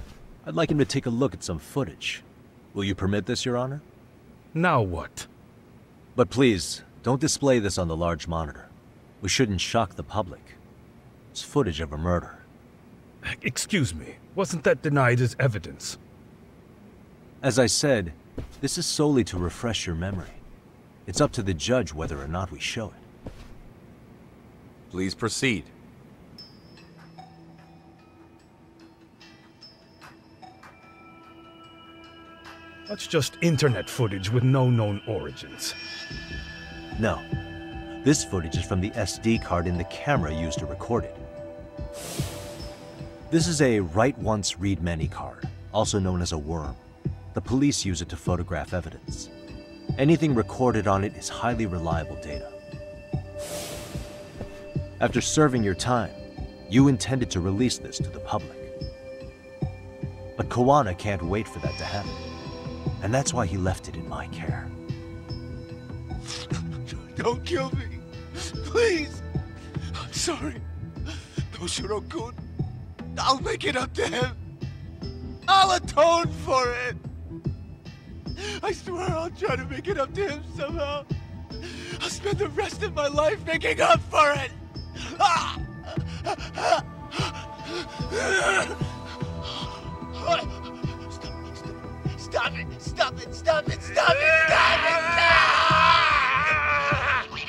I'd like him to take a look at some footage. Will you permit this, Your Honor? Now what? But please, don't display this on the large monitor. We shouldn't shock the public. It's footage of a murder. Excuse me, wasn't that denied as evidence? As I said, this is solely to refresh your memory. It's up to the judge whether or not we show it. Please proceed. That's just internet footage with no known origins. No. This footage is from the SD card in the camera used to record it. This is a write once, read many card, also known as a worm. The police use it to photograph evidence. Anything recorded on it is highly reliable data. After serving your time, you intended to release this to the public. But Kuwana can't wait for that to happen. And that's why he left it in my care. Don't kill me. Please. I'm sorry. Toshiro-kun. I'll make it up to him. I'll atone for it. I swear I'll try to make it up to him somehow. I'll spend the rest of my life making up for it. Ah! Stop it! Stop it! Stop it! Stop it! Stop it!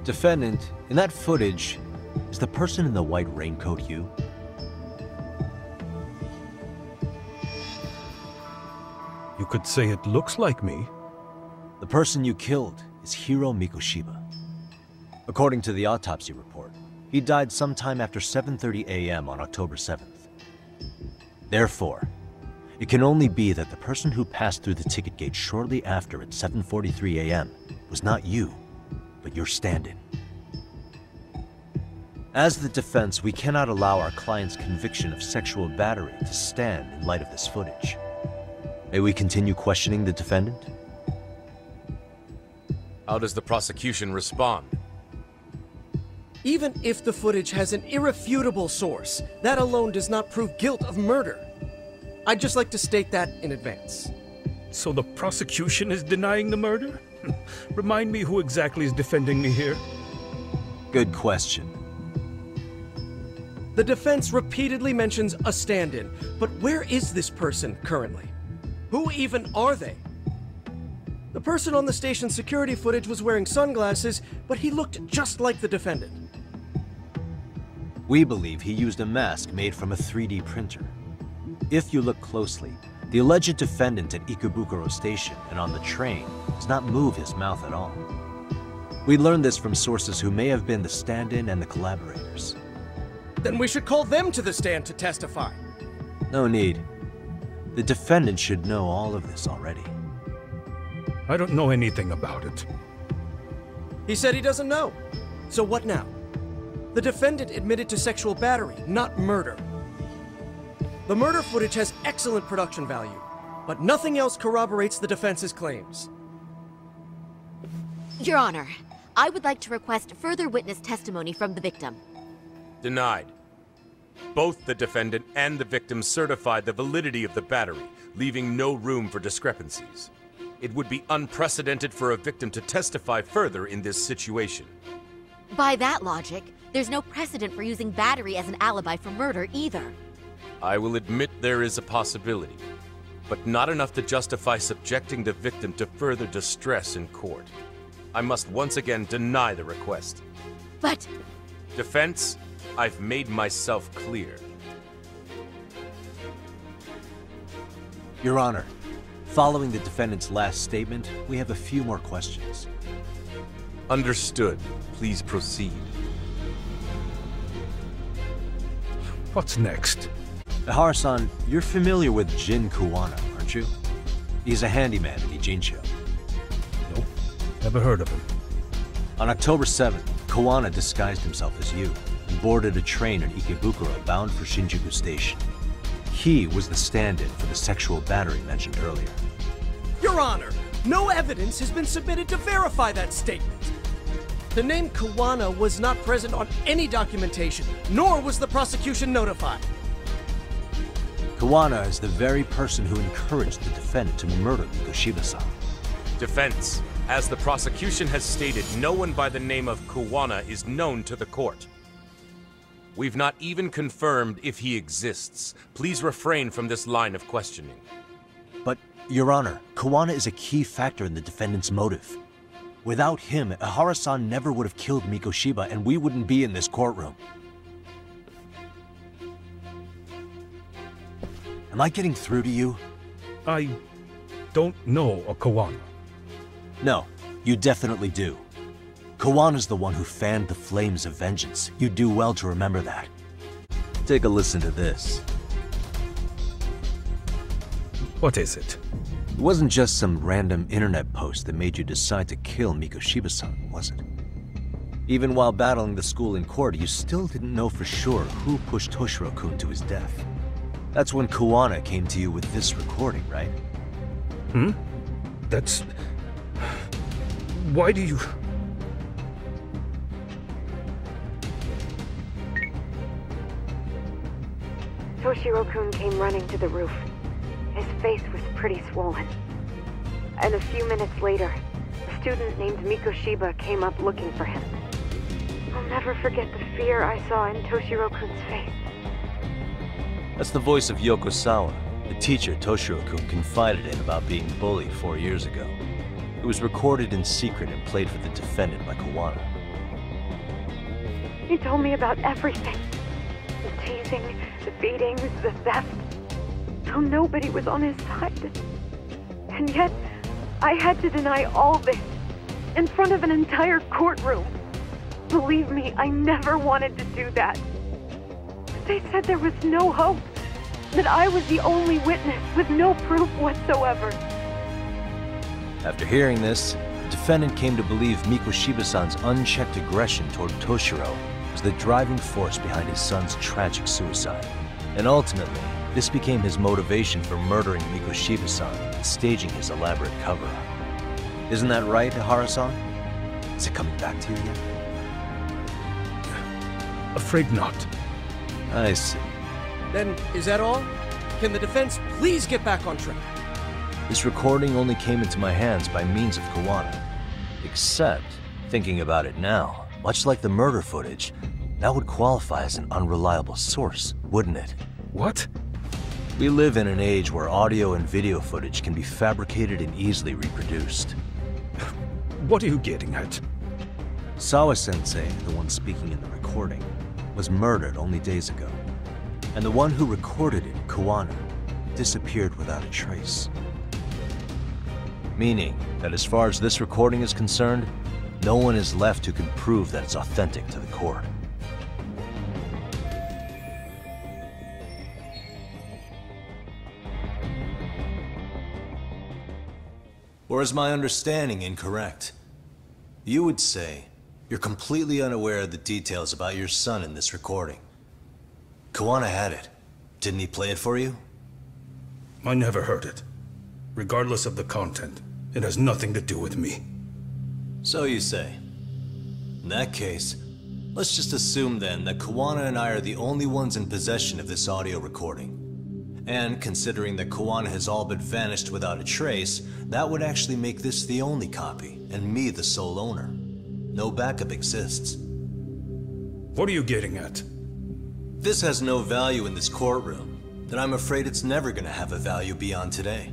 Defendant, in that footage, is the person in the white raincoat you? You could say it looks like me. The person you killed is Hiro Mikoshiba. According to the autopsy report, he died sometime after 7.30 a.m. on October 7th. Therefore, it can only be that the person who passed through the ticket gate shortly after at 7.43 a.m. was not you, but your stand-in. As the defense, we cannot allow our client's conviction of sexual battery to stand in light of this footage. May we continue questioning the defendant? How does the prosecution respond? Even if the footage has an irrefutable source, that alone does not prove guilt of murder. I'd just like to state that in advance. So the prosecution is denying the murder? Remind me who exactly is defending me here? Good question. The defense repeatedly mentions a stand-in, but where is this person currently? Who even are they? The person on the station security footage was wearing sunglasses, but he looked just like the defendant. We believe he used a mask made from a 3D printer. If you look closely, the alleged defendant at Ikebukuro Station and on the train does not move his mouth at all. We learned this from sources who may have been the stand-in and the collaborators. Then we should call them to the stand to testify. No need. The defendant should know all of this already. I don't know anything about it. He said he doesn't know. So what now? The defendant admitted to sexual battery, not murder. The murder footage has excellent production value, but nothing else corroborates the defense's claims. Your Honor, I would like to request further witness testimony from the victim. Denied. Both the defendant and the victim certified the validity of the battery, leaving no room for discrepancies. It would be unprecedented for a victim to testify further in this situation. By that logic, there's no precedent for using battery as an alibi for murder either. I will admit there is a possibility, but not enough to justify subjecting the victim to further distress in court. I must once again deny the request. But... Defense, I've made myself clear. Your Honor, following the defendant's last statement, we have a few more questions. Understood. Please proceed. What's next? Ehara-san, you're familiar with Jin Kuwana, aren't you? He's a handyman in Ijincho. Nope. Never heard of him. On October 7th, Kuwana disguised himself as you and boarded a train in Ikebukuro bound for Shinjuku Station. He was the stand-in for the sexual battery mentioned earlier. Your Honor, no evidence has been submitted to verify that statement. The name Kuwana was not present on any documentation, nor was the prosecution notified. Kuwana is the very person who encouraged the defendant to murder Mikoshiba-san. Defense, As the prosecution has stated, no one by the name of Kuwana is known to the court. We've not even confirmed if he exists. Please refrain from this line of questioning. But, Your Honor, Kuwana is a key factor in the defendant's motive. Without him, Ehara-san never would have killed Mikoshiba and we wouldn't be in this courtroom. Am I getting through to you? I don't know a Kuwana. No, you definitely do. Kuwana's the one who fanned the flames of vengeance. You do well to remember that. Take a listen to this. What is it? It wasn't just some random internet post that made you decide to kill Mikoshiba-san, was it? Even while battling the school in court, you still didn't know for sure who pushed Toshiro-kun to his death. That's when Kuwana came to you with this recording, right? Hmm? That's... Why do you... Toshiro-kun came running to the roof. His face was pretty swollen. And a few minutes later, a student named Mikoshiba came up looking for him. I'll never forget the fear I saw in Toshiro-kun's face. That's the voice of Yoko Sawa, the teacher Toshiro-kun confided in about being bullied four years ago. It was recorded in secret and played for the defendant by Kuwana. He told me about everything. The teasing, the beatings, the theft. How nobody was on his side. And yet, I had to deny all this in front of an entire courtroom. Believe me, I never wanted to do that. But they said there was no hope. That I was the only witness with no proof whatsoever. After hearing this, the defendant came to believe Mikoshiba-san's unchecked aggression toward Toshiro was the driving force behind his son's tragic suicide. And ultimately, this became his motivation for murdering Mikoshiba-san and staging his elaborate cover-up. Isn't that right, Ehara-san? Is it coming back to you yet? Afraid not. I see. Then, is that all? Can the defense please get back on track? This recording only came into my hands by means of Kuwana. Except, thinking about it now, much like the murder footage, that would qualify as an unreliable source, wouldn't it? What? We live in an age where audio and video footage can be fabricated and easily reproduced. What are you getting at? Sawa-sensei, the one speaking in the recording, was murdered only days ago. And the one who recorded it, Kuwana, disappeared without a trace. Meaning that as far as this recording is concerned, no one is left who can prove that it's authentic to the court. Or is my understanding incorrect? You would say you're completely unaware of the details about your son in this recording. Kuwana had it. Didn't he play it for you? I never heard it. Regardless of the content, it has nothing to do with me. So you say. In that case, let's just assume then that Kuwana and I are the only ones in possession of this audio recording. And considering that Kuwana has all but vanished without a trace, that would actually make this the only copy, and me the sole owner. No backup exists. What are you getting at? This has no value in this courtroom, then I'm afraid it's never gonna have a value beyond today.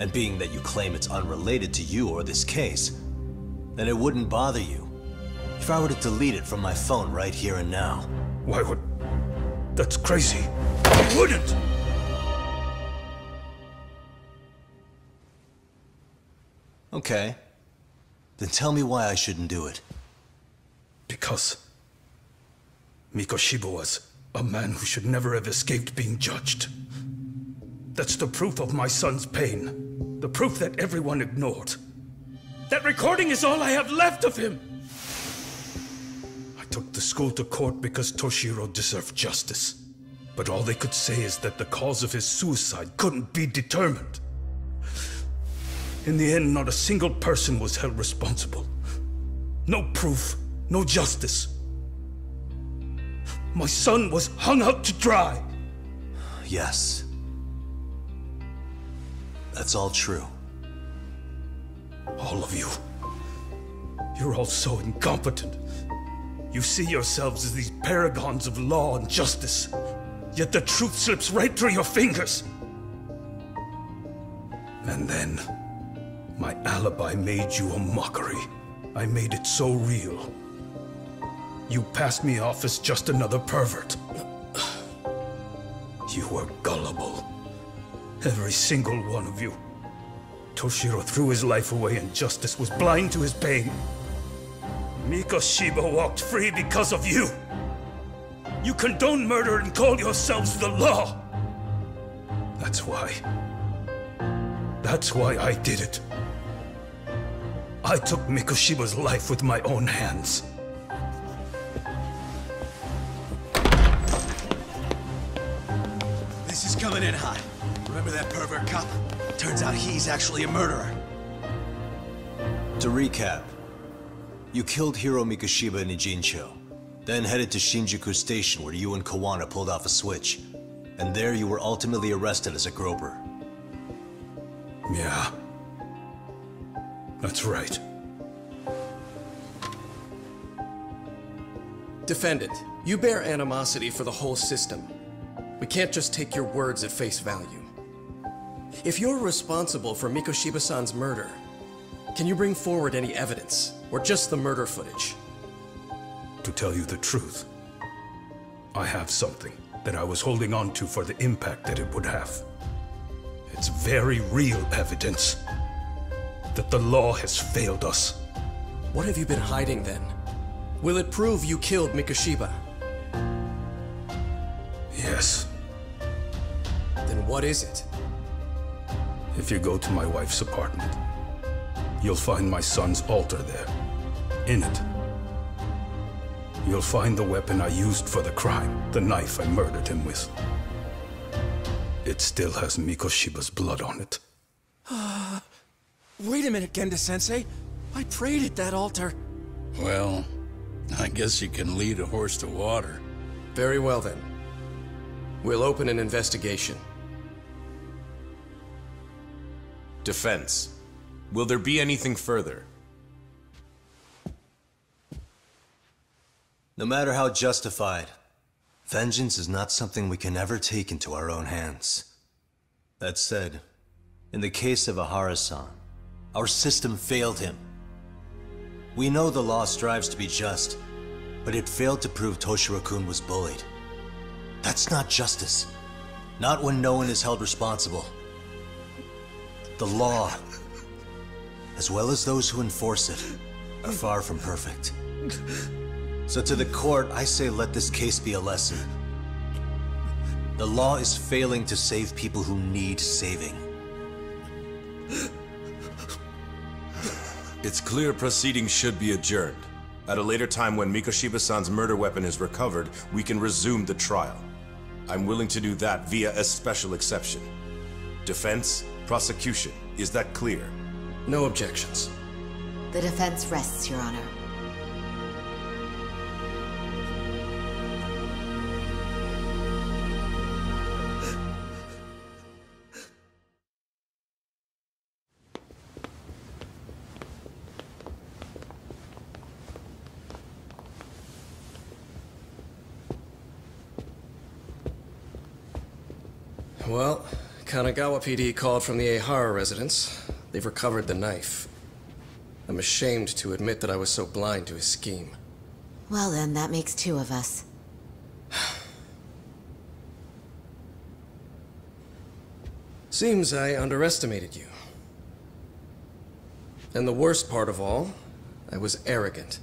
And being that you claim it's unrelated to you or this case, then it wouldn't bother you if I were to delete it from my phone right here and now. Why would... That's crazy. I wouldn't! Okay. Then tell me why I shouldn't do it. Because... Mikoshiba was a man who should never have escaped being judged. That's the proof of my son's pain. The proof that everyone ignored. That recording is all I have left of him! I took the school to court because Toshiro deserved justice. But all they could say is that the cause of his suicide couldn't be determined. In the end, not a single person was held responsible. No proof, no justice. My son was hung out to dry. Yes. That's all true. All of you You're all so incompetent. You see yourselves as these paragons of law and justice, yet the truth slips right through your fingers. And then, my alibi made you a mockery. I made it so real. You passed me off as just another pervert. You were gullible. Every single one of you. Toshiro threw his life away and justice was blind to his pain. Mikoshiba walked free because of you. You condone murder and call yourselves the law. That's why. That's why I did it. I took Mikoshiba's life with my own hands. This is coming in hot. Remember that pervert cop? Turns out he's actually a murderer. To recap, you killed Hiro Mikoshiba in Ijincho, then headed to Shinjuku Station where you and Kuwana pulled off a switch. And there you were ultimately arrested as a groper. Yeah. That's right. Defendant, you bear animosity for the whole system. We can't just take your words at face value. If you're responsible for Mikoshiba-san's murder, can you bring forward any evidence, or just the murder footage? To tell you the truth, I have something that I was holding on to for the impact that it would have. It's very real evidence that the law has failed us. What have you been hiding then? Will it prove you killed Mikoshiba? Yes. Then what is it? If you go to my wife's apartment, you'll find my son's altar there. In it, you'll find the weapon I used for the crime, the knife I murdered him with. It still has Mikoshiba's blood on it. Wait a minute, Genda-sensei. I prayed at that altar. Well, I guess you can lead a horse to water. Very well then. We'll open an investigation. Defense. Will there be anything further? No matter how justified, vengeance is not something we can ever take into our own hands. That said, in the case of Ehara-san, our system failed him. We know the law strives to be just, but it failed to prove Toshiro-kun was bullied. That's not justice. Not when no one is held responsible. The law, as well as those who enforce it, are far from perfect. So to the court, I say let this case be a lesson. The law is failing to save people who need saving. It's clear proceedings should be adjourned. At a later time when Mikoshiba-san's murder weapon is recovered, we can resume the trial. I'm willing to do that via a special exception. Defense, prosecution, is that clear? No objections. The defense rests, Your Honor. Kanagawa PD called from the Ehara residence. They've recovered the knife. I'm ashamed to admit that I was so blind to his scheme. Well then, that makes two of us. Seems I underestimated you. And the worst part of all, I was arrogant.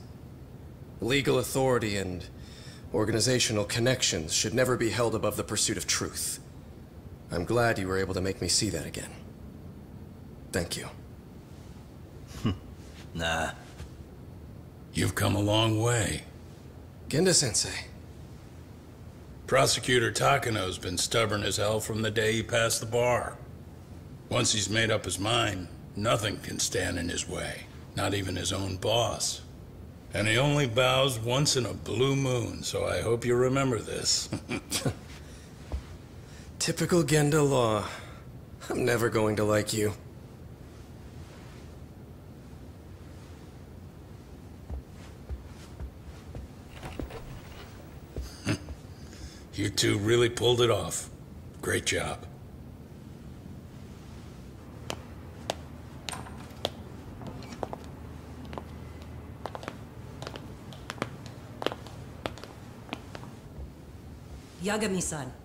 Legal authority and organizational connections should never be held above the pursuit of truth. I'm glad you were able to make me see that again. Thank you. Nah. You've come a long way. Genda-sensei. Prosecutor Takano's been stubborn as hell from the day he passed the bar. Once he's made up his mind, nothing can stand in his way, not even his own boss. And he only bows once in a blue moon, so I hope you remember this. Typical Genda law. I'm never going to like you. you two really pulled it off. Great job. Yagami-san.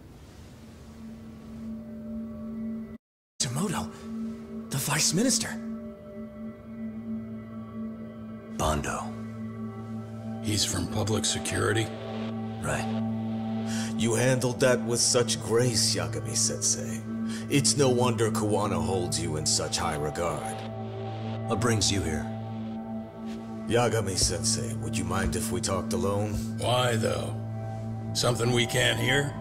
Tomoto, the Vice Minister. Bando. He's from public security? Right. You handled that with such grace, Yagami-sensei. It's no wonder Kuwana holds you in such high regard. What brings you here? Yagami-sensei, would you mind if we talked alone? Why, though? Something we can't hear?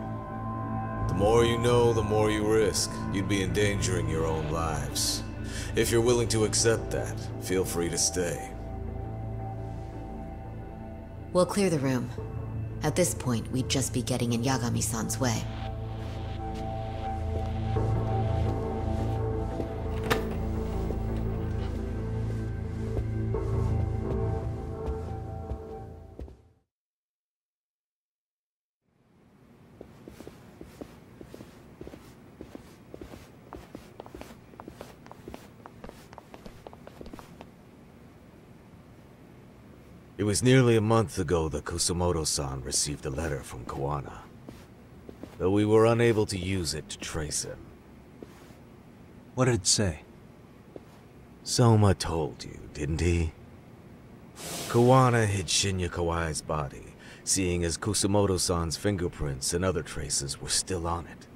The more you know, the more you risk. You'd be endangering your own lives. If you're willing to accept that, feel free to stay. We'll clear the room. At this point, we'd just be getting in Yagami-san's way. Was nearly a month ago that Kusumoto-san received a letter from Kuwana. Though we were unable to use it to trace him. What did it say? Soma told you, didn't he? Kuwana hid Shinya Kawai's body, seeing as Kusumoto-san's fingerprints and other traces were still on it.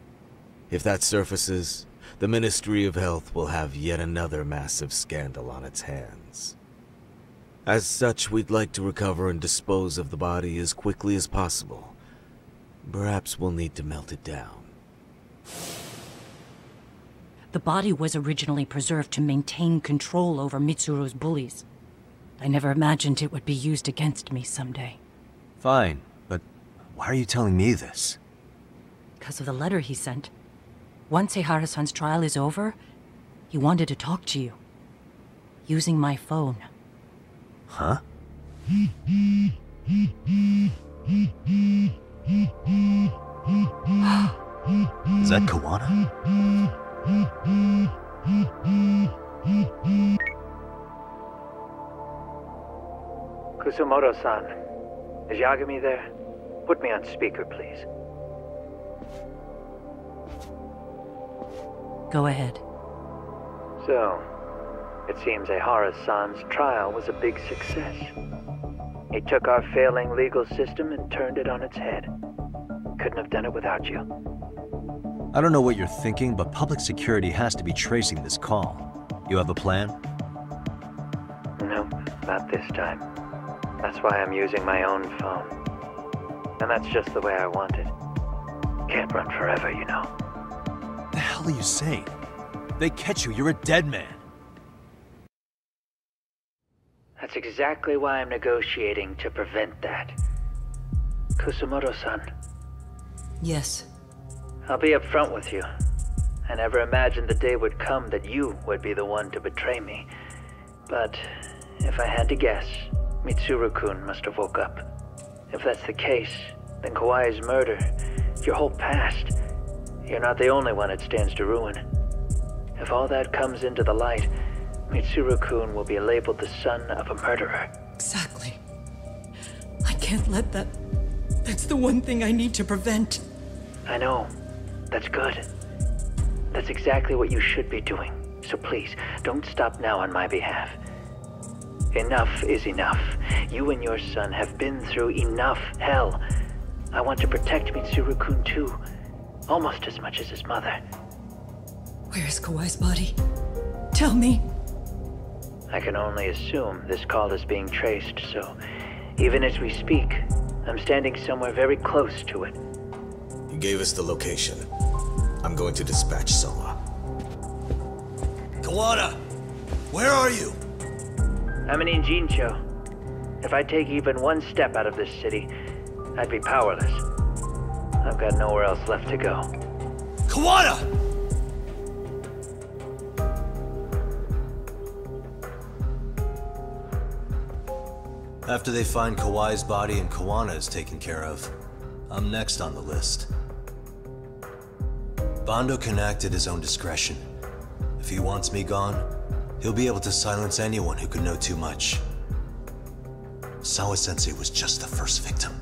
If that surfaces, the Ministry of Health will have yet another massive scandal on its hands. As such, we'd like to recover and dispose of the body as quickly as possible. Perhaps we'll need to melt it down. The body was originally preserved to maintain control over Mitsuru's bullies. I never imagined it would be used against me someday. Fine, but why are you telling me this? Because of the letter he sent. Once Ehara-san's trial is over, he wanted to talk to you. Using my phone. Huh? Is that Kuwana? Kusumoto-san, is Yagami there? Put me on speaker, please. Go ahead. So, it seems Ehara-san's trial was a big success. He took our failing legal system and turned it on its head. Couldn't have done it without you. I don't know what you're thinking, but public security has to be tracing this call. You have a plan? No, not this time. That's why I'm using my own phone. And that's just the way I want it. Can't run forever, you know. The hell are you saying? They catch you, you're a dead man. That's exactly why I'm negotiating to prevent that. Kusumoto-san, Yes. I'll be upfront with you. I never imagined the day would come that you would be the one to betray me. But if I had to guess, Mitsuru-kun must have woke up. If that's the case, then Kawai's murder, your whole past, you're not the only one it stands to ruin. If all that comes into the light, Mitsuru-kun will be labeled the son of a murderer. Exactly. I can't let that... That's the one thing I need to prevent. I know. That's good. That's exactly what you should be doing. So please, don't stop now on my behalf. Enough is enough. You and your son have been through enough hell. I want to protect Mitsuru-kun too. Almost as much as his mother. Where is Kawai's body? Tell me. I can only assume this call is being traced, so even as we speak, I'm standing somewhere very close to it. You gave us the location. I'm going to dispatch Soma. Kawana! Where are you? I'm in Ijincho. If I take even one step out of this city, I'd be powerless. I've got nowhere else left to go. Kawana! After they find Kawai's body and Kawana is taken care of, I'm next on the list. Bando can act at his own discretion. If he wants me gone, he'll be able to silence anyone who could know too much. Sawa-sensei was just the first victim.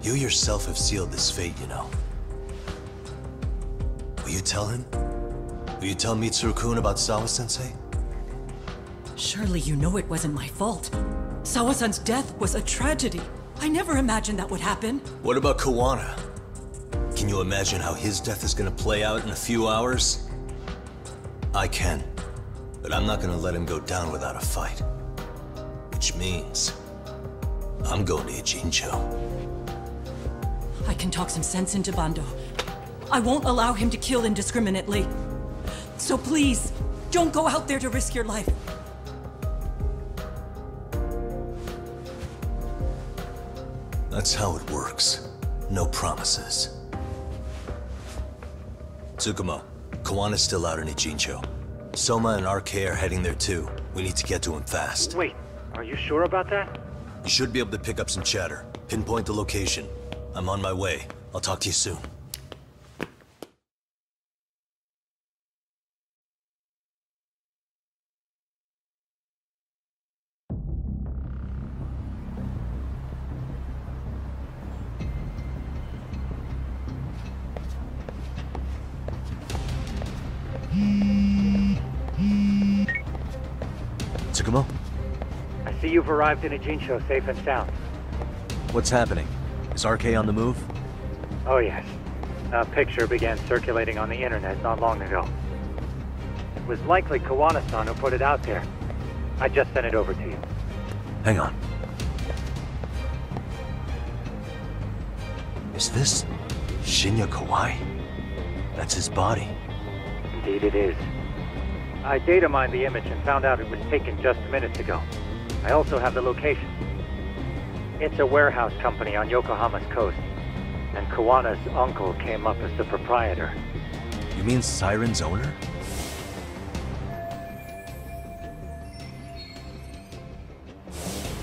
You yourself have sealed this fate, you know. Will you tell him? Will you tell Mitsuru-kun about Sawa-sensei? Surely you know it wasn't my fault. Sawa-san's death was a tragedy. I never imagined that would happen. What about Kawana? Can you imagine how his death is gonna play out in a few hours? I can. But I'm not gonna let him go down without a fight. Which means... I'm going to Ijincho. I can talk some sense into Bando. I won't allow him to kill indiscriminately. So please, don't go out there to risk your life. That's how it works. No promises. Tsukumo, Kawana's still out in Ijincho. Soma and RK are heading there too. We need to get to him fast. Wait, are you sure about that? You should be able to pick up some chatter. Pinpoint the location. I'm on my way. I'll talk to you soon. You've arrived in Ijincho safe and sound. What's happening? Is RK on the move? Oh yes. A picture began circulating on the internet not long ago. It was likely Kawana-san who put it out there. I just sent it over to you. Hang on. Is this Shinya Kawai? That's his body. Indeed it is. I data mined the image and found out it was taken just minutes ago. I also have the location. It's a warehouse company on Yokohama's coast, and Kawana's uncle came up as the proprietor. You mean Siren's owner?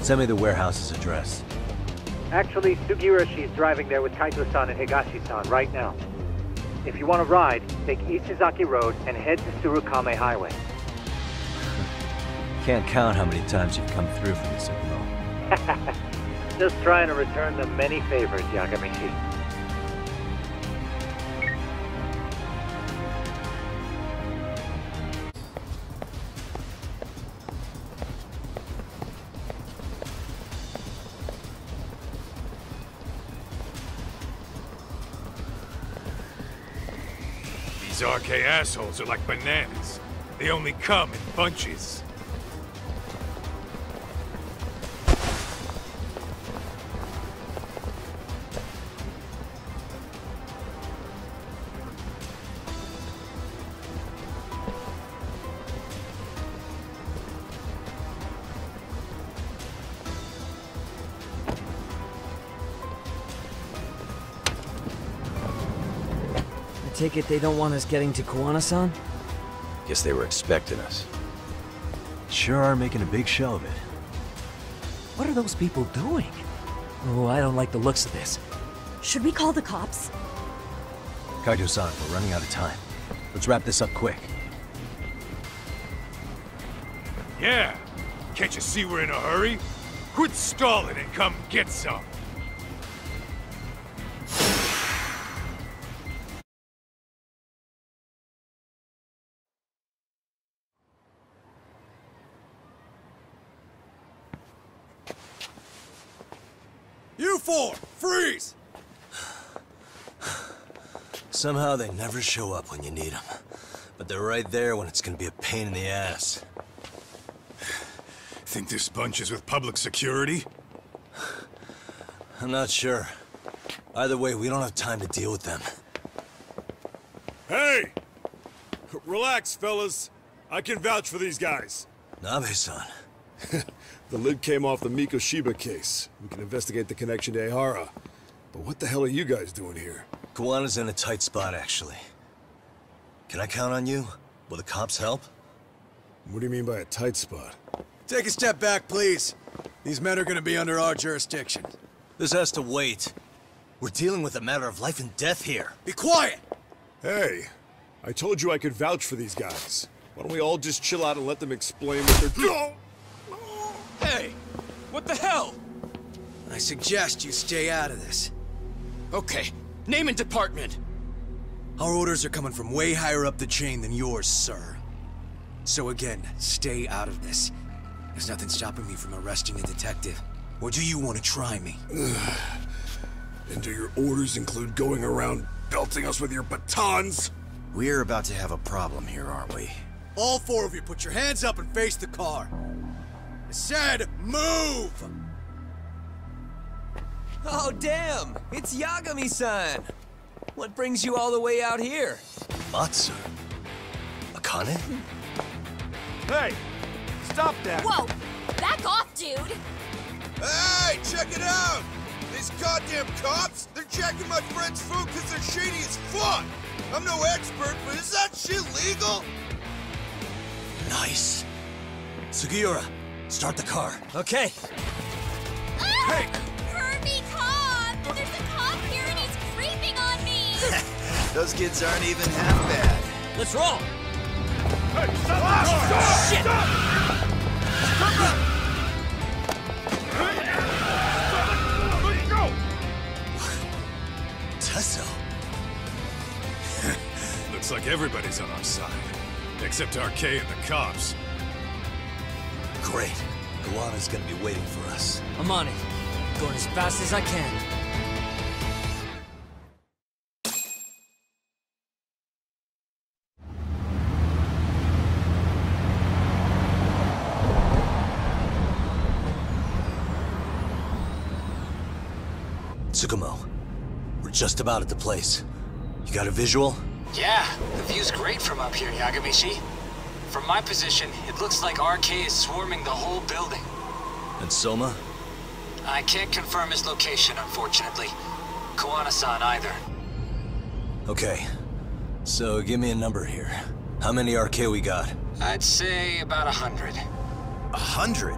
Send me the warehouse's address. Actually, Sugiura is driving there with Kaito-san and Higashi-san right now. If you want to ride, take Isezaki Road and head to Surukame Highway. Can't count how many times you've come through for me, Tsukumo. Just trying to return the many favors, Yagamishi. These RK assholes are like bananas. They only come in bunches. Take it they don't want us getting to Kawana-san? Guess they were expecting us. Sure are making a big show of it. What are those people doing? Oh, I don't like the looks of this. Should we call the cops? Kaito-san, we're running out of time. Let's wrap this up quick. Yeah. Can't you see we're in a hurry? Quit stalling and come get some. Somehow they never show up when you need them. But they're right there when it's gonna be a pain in the ass. Think this bunch is with public security? I'm not sure. Either way, we don't have time to deal with them. Hey! Relax, fellas. I can vouch for these guys. Nabe-san. the lid came off the Mikoshiba case. We can investigate the connection to Ehara. But what the hell are you guys doing here? Kawana's in a tight spot, actually. Can I count on you? Will the cops help? What do you mean by a tight spot? Take a step back, please. These men are gonna be under our jurisdiction. This has to wait. We're dealing with a matter of life and death here. Be quiet! Hey, I told you I could vouch for these guys. Why don't we all just chill out and let them explain what they're doing? Hey! What the hell? I suggest you stay out of this. Okay, name and department. Our orders are coming from way higher up the chain than yours, sir. So again, stay out of this. There's nothing stopping me from arresting a detective. Or do you want to try me? and do your orders include going around belting us with your batons? We're about to have a problem here, aren't we? All four of you, put your hands up and face the car. I said, move! Oh, damn! It's Yagami-san! What brings you all the way out here? Matsu? Akane? Hey! Stop that! Whoa! Back off, dude! Hey, check it out! These goddamn cops, they're checking my friend's food because they're shady as fuck! I'm no expert, but is that shit legal? Nice. Sugiura, start the car. Okay. Ah! Hey! Herbie cop! There's a cop here and he's creeping on me! Those kids aren't even half bad. Let's roll! Hey, stop! Oh, shit! Let's go! Tesso. Looks like everybody's on our side. Except RK and the cops. Great. Kawana's gonna be waiting for us. I'm on it. Going as fast as I can. Tsukumo, we're just about at the place. You got a visual? Yeah, the view's great from up here, Yagamishi. From my position, it looks like RK is swarming the whole building. And Soma? I can't confirm his location, unfortunately. Kawana-san either. Okay. So give me a number here. How many RK we got? I'd say about a hundred. A hundred?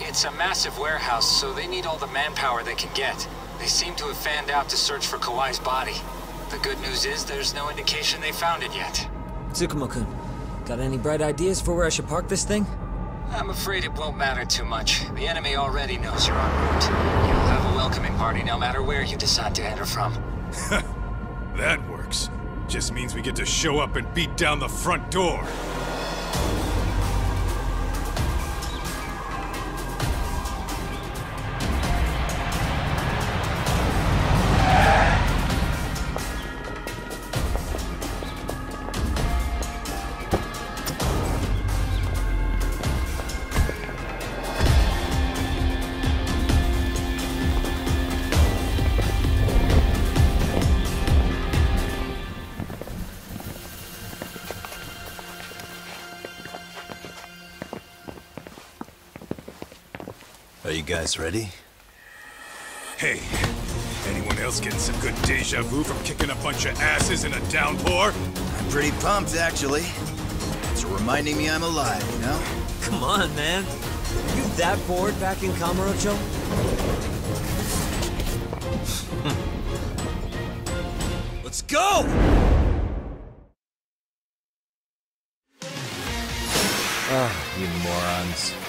It's a massive warehouse, so they need all the manpower they can get. They seem to have fanned out to search for Kawai's body. The good news is there's no indication they found it yet. Tsukumo-kun, got any bright ideas for where I should park this thing? I'm afraid it won't matter too much. The enemy already knows you're en route. You'll have a welcoming party no matter where you decide to enter from. That works. Just means we get to show up and beat down the front door. Are ready? Hey, anyone else getting some good deja vu from kicking a bunch of asses in a downpour? I'm pretty pumped, actually. It's reminding me I'm alive, you know? Come on, man. Are you that bored back in Kamurocho? Let's go! Ah, you morons.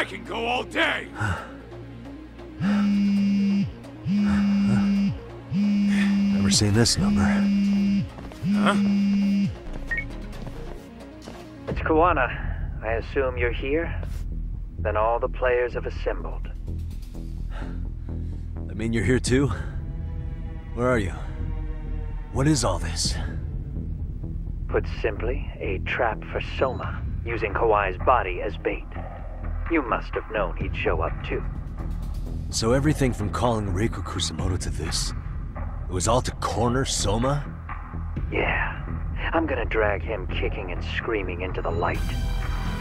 I can go all day! Never seen this number. Huh? It's Kuwana. I assume you're here? Then all the players have assembled. I mean, you're here too? Where are you? What is all this? Put simply, a trap for Soma, using Kawai's body as bait. You must have known he'd show up too. So everything from calling Reiko Kusumoto to this, it was all to corner Soma? Yeah. I'm gonna drag him kicking and screaming into the light.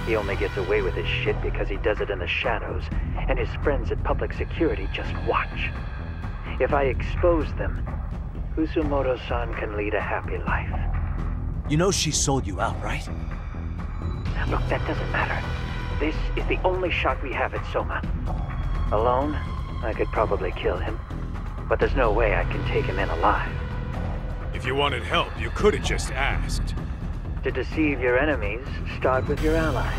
He only gets away with his shit because he does it in the shadows, and his friends at public security just watch. If I expose them, Kusumoto-san can lead a happy life. You know she sold you out, right? Look, that doesn't matter. This is the only shot we have at Soma. Alone, I could probably kill him, but there's no way I can take him in alive. If you wanted help, you could have just asked. To deceive your enemies, start with your allies.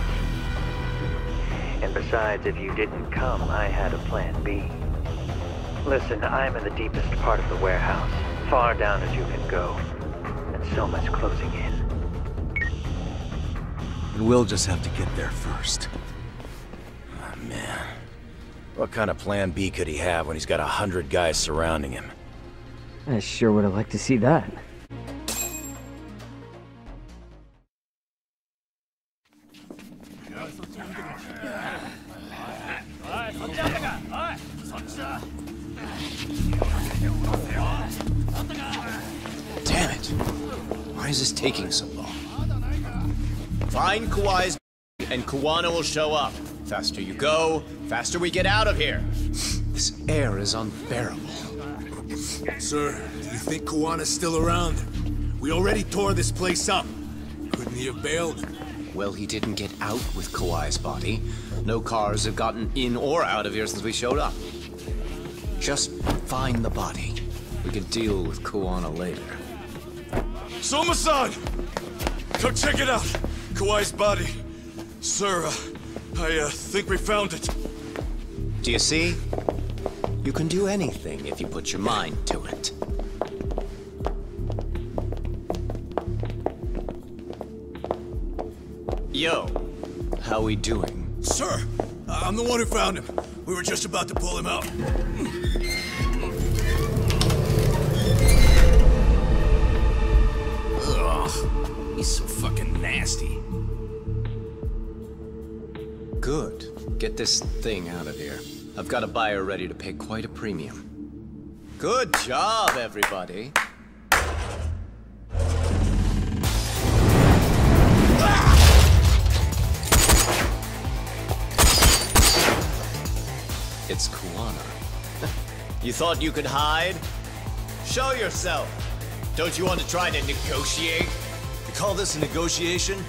And besides, if you didn't come, I had a plan B. Listen, I'm in the deepest part of the warehouse, far down as you can go, and Soma's closing in. And we'll just have to get there first. Oh, man. What kind of plan B could he have when he's got a hundred guys surrounding him? I sure would have liked to see that. Damn it! Why is this taking so long? Find Kawai's and Kuwana will show up. Faster you go, faster we get out of here. This air is unbearable. Sir, do you think Kuwana's still around? We already tore this place up. Couldn't he have bailed? Well, he didn't get out with Kawai's body. No cars have gotten in or out of here since we showed up. Just find the body. We can deal with Kuwana later. Soma-san! Come check it out! Kawai's body. Sir, uh, I uh, think we found it. Do you see? You can do anything if you put your mind to it. Yo, how we doing? Sir, I'm the one who found him. We were just about to pull him out. Ugh, he's so fucking nasty. Good. Get this thing out of here. I've got a buyer ready to pay quite a premium. Good job, everybody. It's Kuwana. you thought you could hide? Show yourself! Don't you want to try to negotiate? You call this a negotiation?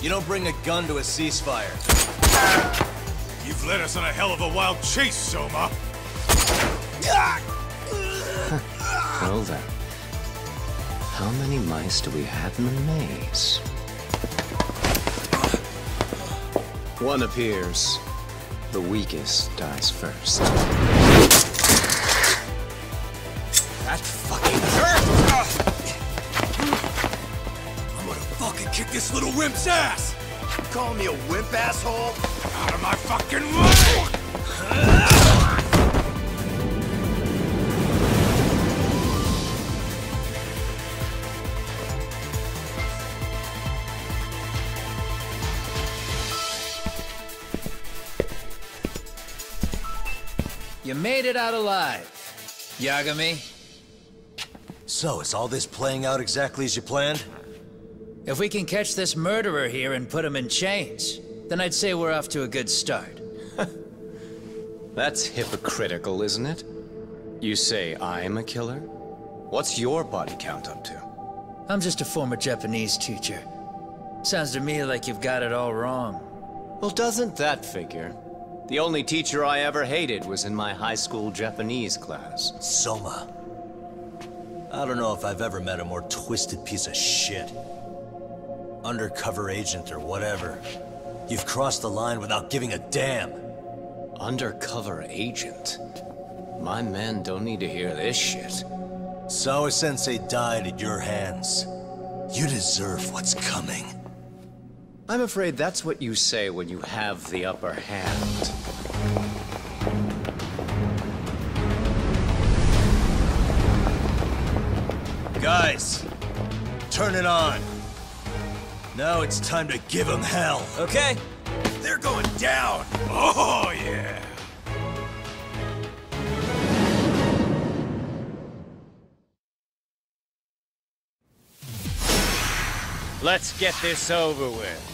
You don't bring a gun to a ceasefire. You've led us on a hell of a wild chase, Soma! Well then. How many mice do we have in the maze? One appears. The weakest dies first. That fucking hurt! I'm gonna fucking kick this little wimp's ass! You calling me a wimp, asshole? Out of my fucking way! You made it out alive. Yagami, So, is all this playing out exactly as you planned? If we can catch this murderer here and put him in chains, then I'd say we're off to a good start. That's hypocritical, isn't it? You say I'm a killer? What's your body count up to? I'm just a former Japanese teacher. Sounds to me like you've got it all wrong. Well, doesn't that figure? The only teacher I ever hated was in my high school Japanese class. Soma. I don't know if I've ever met a more twisted piece of shit. Undercover agent or whatever. You've crossed the line without giving a damn. Undercover agent? My men don't need to hear this shit. Sawa-sensei died at your hands. You deserve what's coming. I'm afraid that's what you say when you have the upper hand. Guys, turn it on. Now it's time to give them hell. Okay. They're going down! Oh, yeah. Let's get this over with.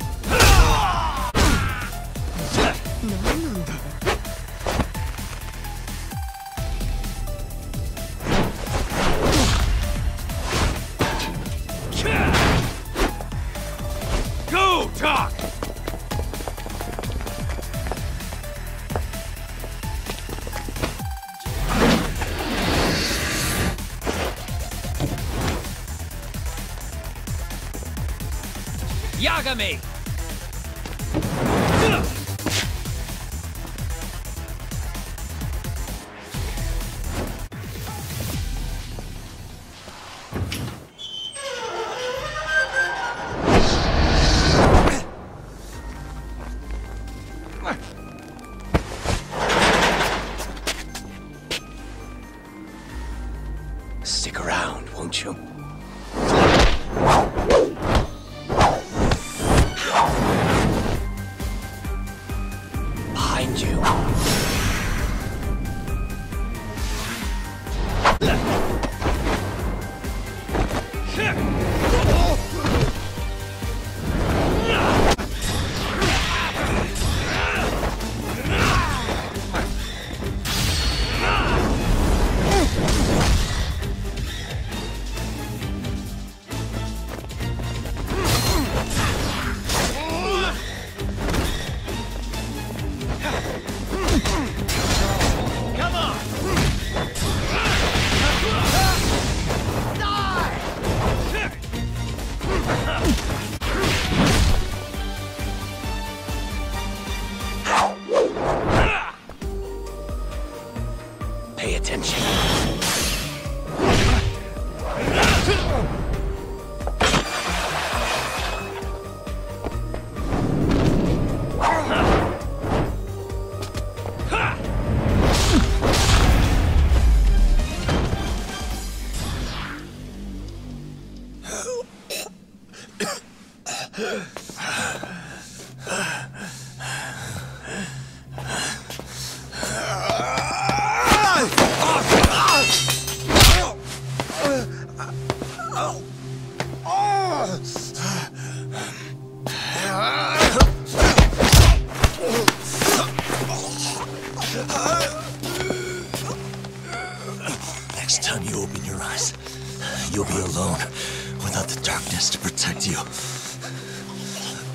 Yagami!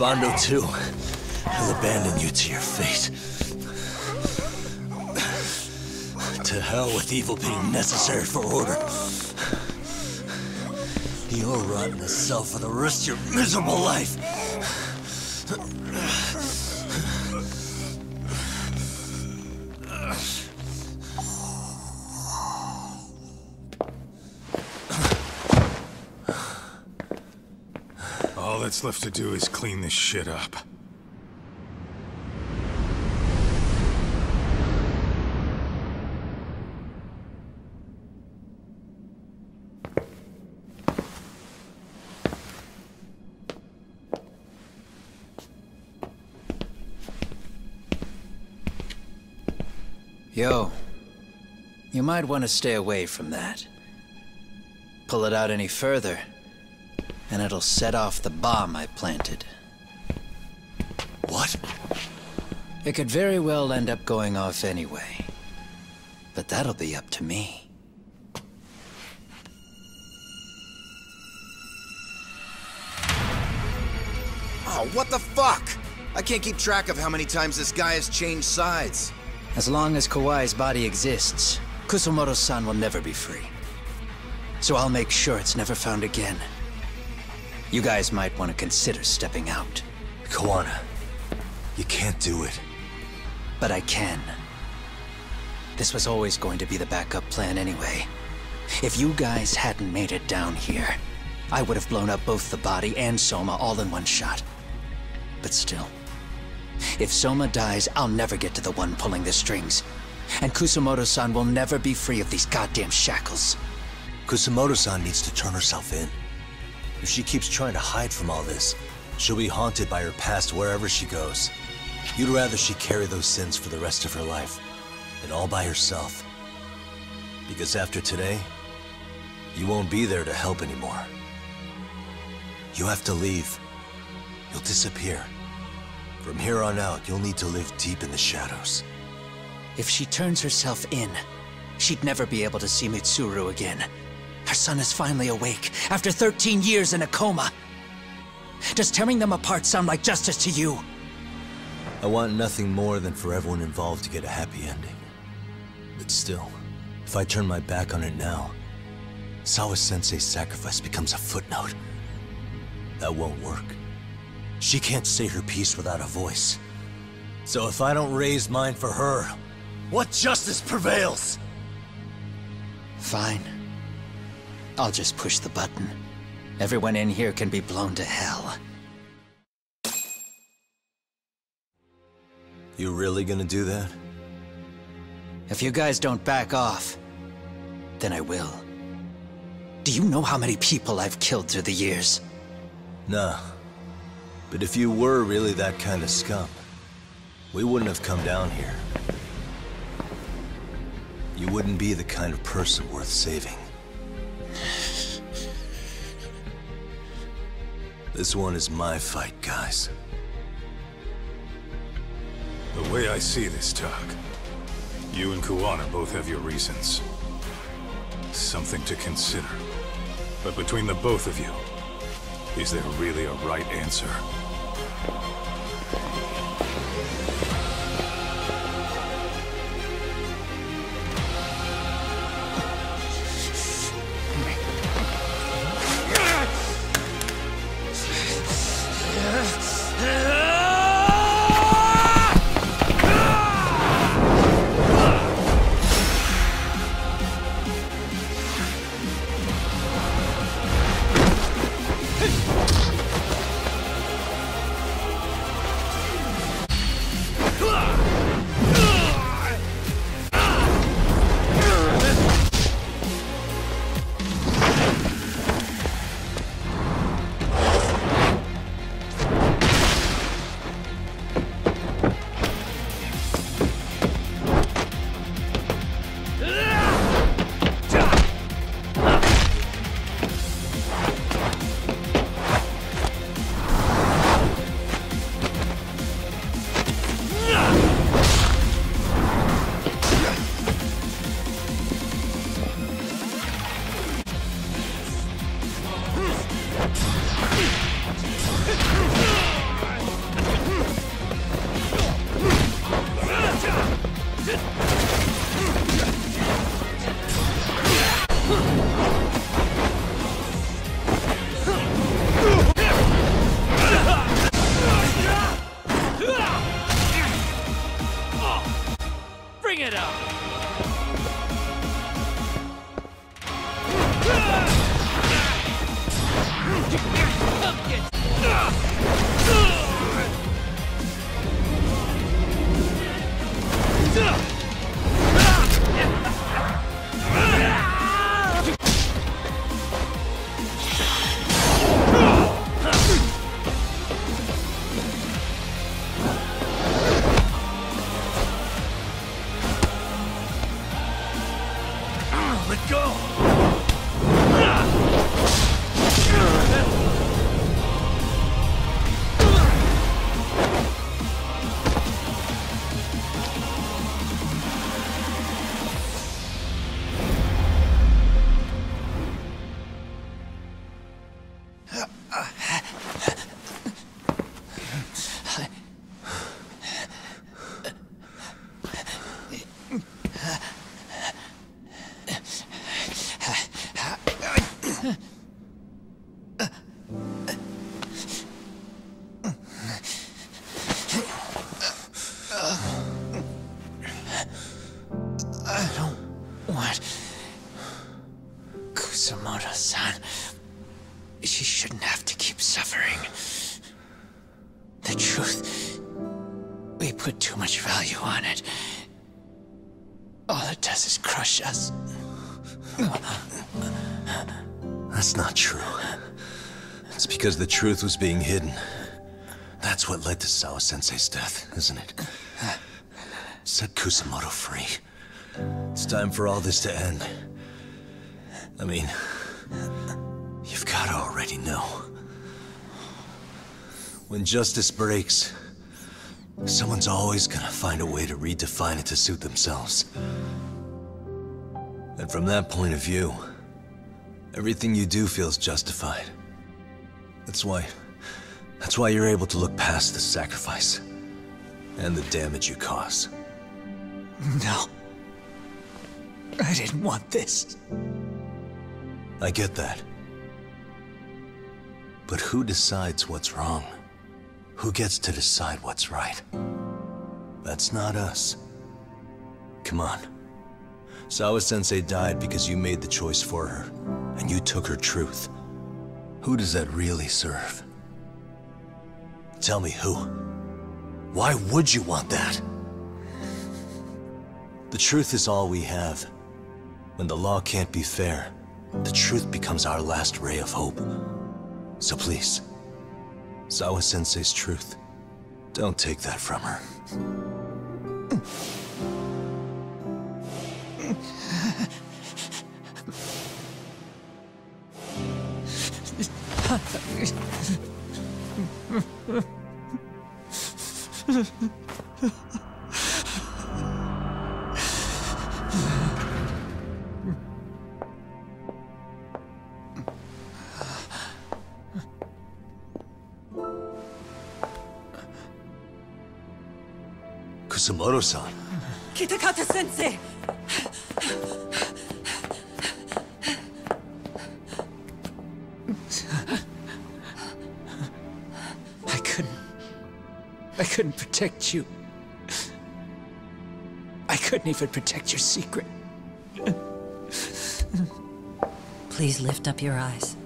Bando, too, He'll abandon you to your fate. To hell with evil being necessary for order. You'll rot in a cell for the rest of your miserable life. That's left to do is clean this shit up. Yo, you might want to stay away from that. Pull it out any further, and it'll set off the bomb I planted. What? It could very well end up going off anyway. But that'll be up to me. Oh, what the fuck? I can't keep track of how many times this guy has changed sides. As long as Kawai's body exists, Kusumoto-san will never be free. So I'll make sure it's never found again. You guys might want to consider stepping out. Kawana, you can't do it. But I can. This was always going to be the backup plan anyway. If you guys hadn't made it down here, I would have blown up both the body and Soma all in one shot. But still, if Soma dies, I'll never get to the one pulling the strings. And Kusumoto-san will never be free of these goddamn shackles. Kusumoto-san needs to turn herself in. If she keeps trying to hide from all this, she'll be haunted by her past wherever she goes. You'd rather she carry those sins for the rest of her life, and all by herself. Because after today, you won't be there to help anymore. You have to leave. You'll disappear. From here on out, you'll need to live deep in the shadows. If she turns herself in, she'd never be able to see Mitsuru again. Her son is finally awake, after 13 years in a coma. Does tearing them apart sound like justice to you? I want nothing more than for everyone involved to get a happy ending. But still, if I turn my back on it now, Sawa-sensei's sacrifice becomes a footnote. That won't work. She can't say her piece without a voice. So if I don't raise mine for her, what justice prevails? Fine. I'll just push the button. Everyone in here can be blown to hell. You really gonna do that? If you guys don't back off, then I will. Do you know how many people I've killed through the years? Nah. But if you were really that kind of scum, we wouldn't have come down here. You wouldn't be the kind of person worth saving. This one is my fight, guys. The way I see this, Tug, you and Kuwana both have your reasons. Something to consider. But between the both of you, is there really a right answer? Go! The truth was being hidden. That's what led to Sawa Sensei's death, isn't it? Set Kusumoto free. It's time for all this to end. I mean, you've gotta already know. When justice breaks, someone's always gonna find a way to redefine it to suit themselves. And from that point of view, everything you do feels justified. That's why... That's why you're able to look past the sacrifice and the damage you cause. No. I didn't want this. I get that. But who decides what's wrong? Who gets to decide what's right? That's not us. Come on. Sawa-sensei died because you made the choice for her, and you took her truth. Who does that really serve? Tell me who. Why would you want that? The truth is all we have. When the law can't be fair, the truth becomes our last ray of hope. So please, Sawa-sensei's truth, don't take that from her. Kusumaru-san. Kitakata-sensei! I couldn't protect you. I couldn't even protect your secret. Please lift up your eyes.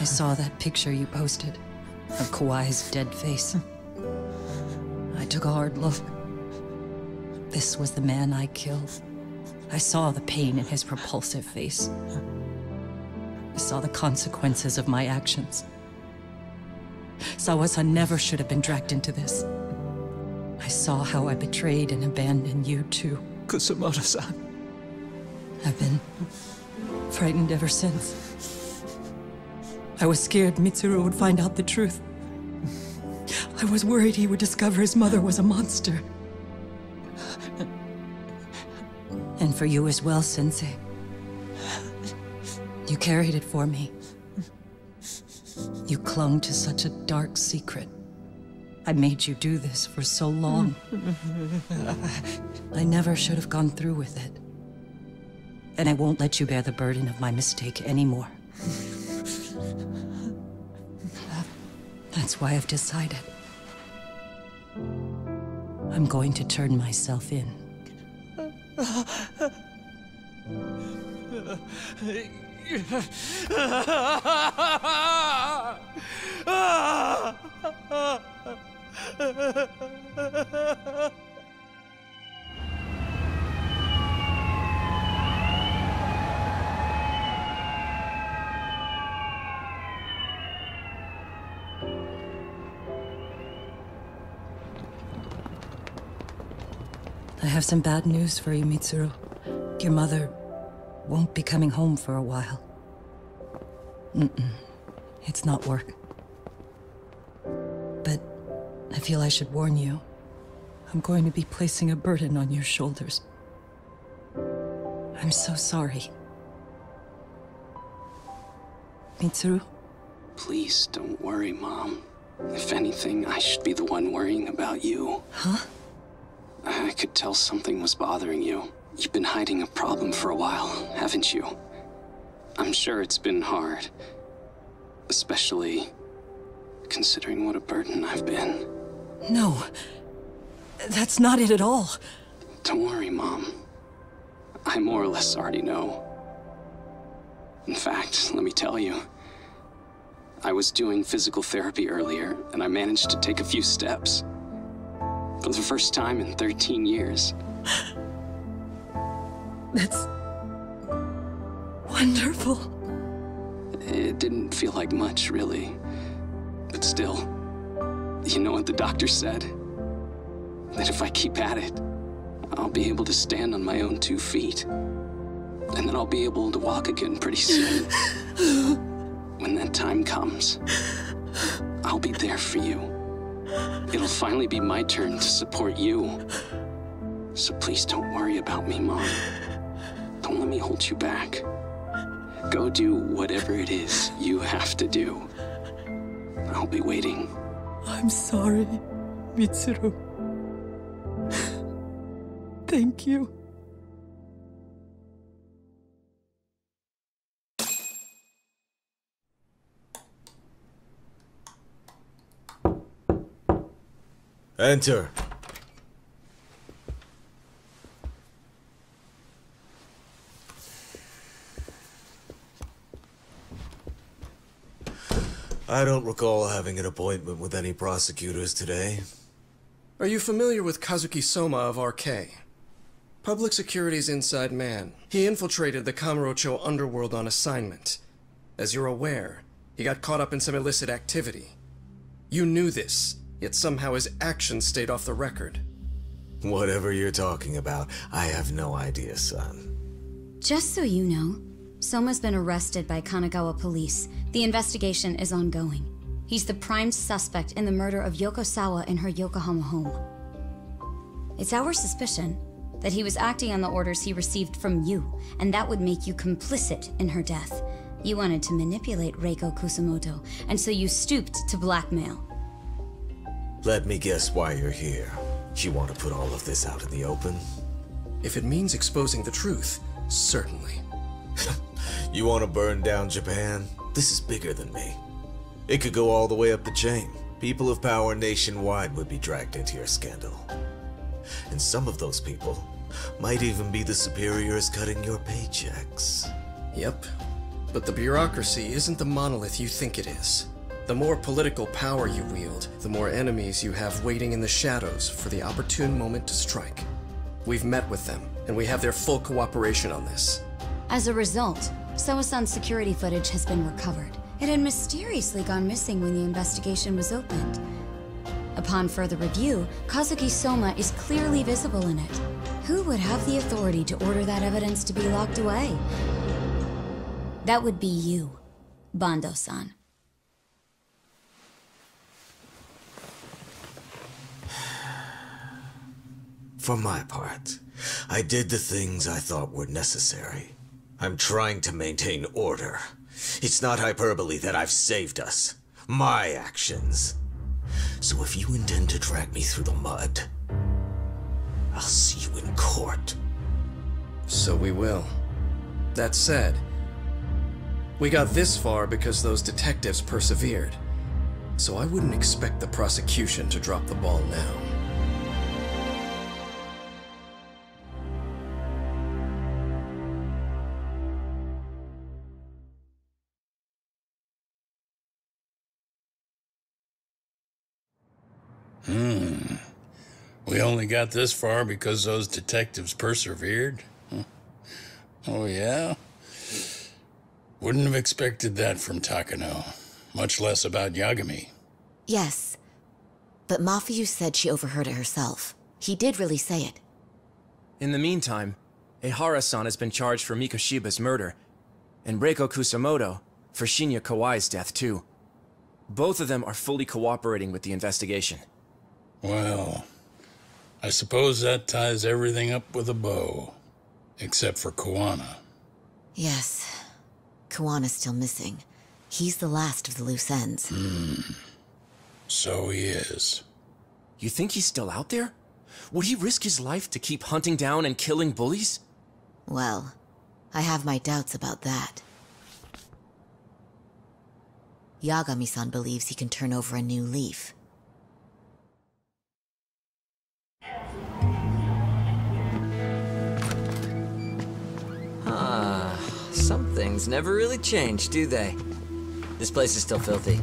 I saw that picture you posted of Kawai's dead face. I took a hard look. This was the man I killed. I saw the pain in his repulsive face. I saw the consequences of my actions. Sawa-san never should have been dragged into this. I saw how I betrayed and abandoned you too. Kusumoto-san. I've been frightened ever since. I was scared Mitsuru would find out the truth. I was worried he would discover his mother was a monster. And for you as well, Sensei. You carried it for me. You clung to such a dark secret. I made you do this for so long. I never should have gone through with it. And I won't let you bear the burden of my mistake anymore. That's why I've decided. I'm going to turn myself in. I have some bad news for you, Mitsuru. Your mother won't be coming home for a while. Mm-mm. It's not work. But I feel I should warn you. I'm going to be placing a burden on your shoulders. I'm so sorry. Mitsuru? Please don't worry, Mom. If anything, I should be the one worrying about you. Huh? I could tell something was bothering you. You've been hiding a problem for a while, haven't you? I'm sure it's been hard. Especially considering what a burden I've been. No. That's not it at all. Don't worry, Mom. I more or less already know. In fact, let me tell you. I was doing physical therapy earlier, and I managed to take a few steps. For the first time in 13 years. That's wonderful. It didn't feel like much, really. But still, you know what the doctor said? That if I keep at it, I'll be able to stand on my own two feet. And then I'll be able to walk again pretty soon. when that time comes, I'll be there for you. It'll finally be my turn to support you. So please don't worry about me, Mom. Don't let me hold you back. Go do whatever it is you have to do. I'll be waiting. I'm sorry, Mitsuru. Thank you. Enter. I don't recall having an appointment with any prosecutors today. Are you familiar with Kazuki Soma of RK? Public Security's inside man. He infiltrated the Kamurocho underworld on assignment. As you're aware, he got caught up in some illicit activity. You knew this, yet somehow his actions stayed off the record. Whatever you're talking about, I have no idea, son. Just so you know, Soma's been arrested by Kanagawa police. The investigation is ongoing. He's the prime suspect in the murder of Yoko Sawa in her Yokohama home. It's our suspicion that he was acting on the orders he received from you, and that would make you complicit in her death. You wanted to manipulate Reiko Kusumoto, and so you stooped to blackmail. Let me guess why you're here. You want to put all of this out in the open? If it means exposing the truth, certainly. you want to burn down Japan? This is bigger than me. It could go all the way up the chain. People of power nationwide would be dragged into your scandal. And some of those people might even be the superiors cutting your paychecks. Yep. But the bureaucracy isn't the monolith you think it is. The more political power you wield, the more enemies you have waiting in the shadows for the opportune moment to strike. We've met with them, and we have their full cooperation on this. As a result, Sawa-san's security footage has been recovered. It had mysteriously gone missing when the investigation was opened. Upon further review, Kazuki Soma is clearly visible in it. Who would have the authority to order that evidence to be locked away? That would be you, Bando-san. For my part, I did the things I thought were necessary. I'm trying to maintain order. It's not hyperbole that I've saved us. My actions. So if you intend to drag me through the mud, I'll see you in court. So we will. That said, we got this far because those detectives persevered. So I wouldn't expect the prosecution to drop the ball now. Hmm. We only got this far because those detectives persevered? Oh, yeah? Wouldn't have expected that from Takano. Much less about Yagami. Yes. But Mafuyu said she overheard it herself. He did really say it. In the meantime, Ehara-san has been charged for Mikoshiba's murder, and Reiko Kusumoto for Shinya Kawai's death, too. Both of them are fully cooperating with the investigation. Well, I suppose that ties everything up with a bow. Except for Kuwana. Yes. Kuwana's still missing. He's the last of the loose ends. Hmm. So he is. You think he's still out there? Would he risk his life to keep hunting down and killing bullies? Well, I have my doubts about that. Yagami-san believes he can turn over a new leaf. Things never really change, do they? This place is still filthy.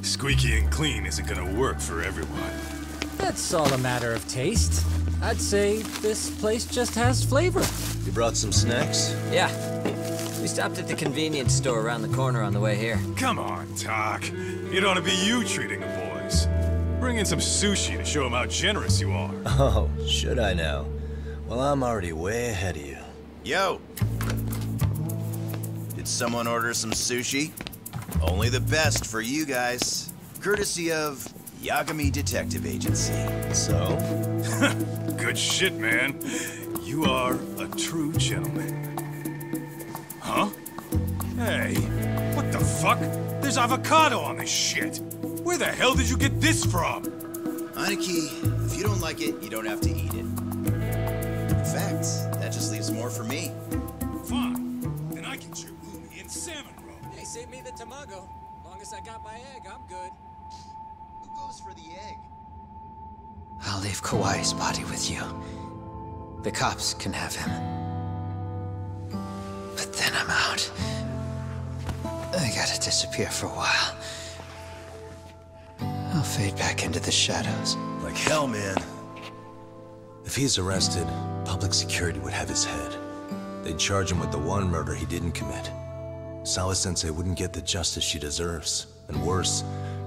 Squeaky and clean isn't gonna work for everyone. That's all a matter of taste. I'd say this place just has flavor. You brought some snacks? Yeah. We stopped at the convenience store around the corner on the way here. Come on, Tak. It ought to be you treating the boys. Bring in some sushi to show them how generous you are. Oh, should I now? Well, I'm already way ahead of you. Yo! Did someone order some sushi? Only the best for you guys. Courtesy of Yagami Detective Agency. So? Good shit, man. You are a true gentleman. Huh? Hey, what the fuck? There's avocado on this shit. Where the hell did you get this from? Aniki, if you don't like it, you don't have to eat it. In fact, that just leaves more for me. Roll. Me the tamago. Long as I got my egg, I'm good. Who goes for the egg? I'll leave Kawai's body with you. The cops can have him. But then I'm out. I gotta disappear for a while. I'll fade back into the shadows. Like hell, man. If he's arrested, public security would have his head. They'd charge him with the one murder he didn't commit. Sawa-sensei wouldn't get the justice she deserves. And worse,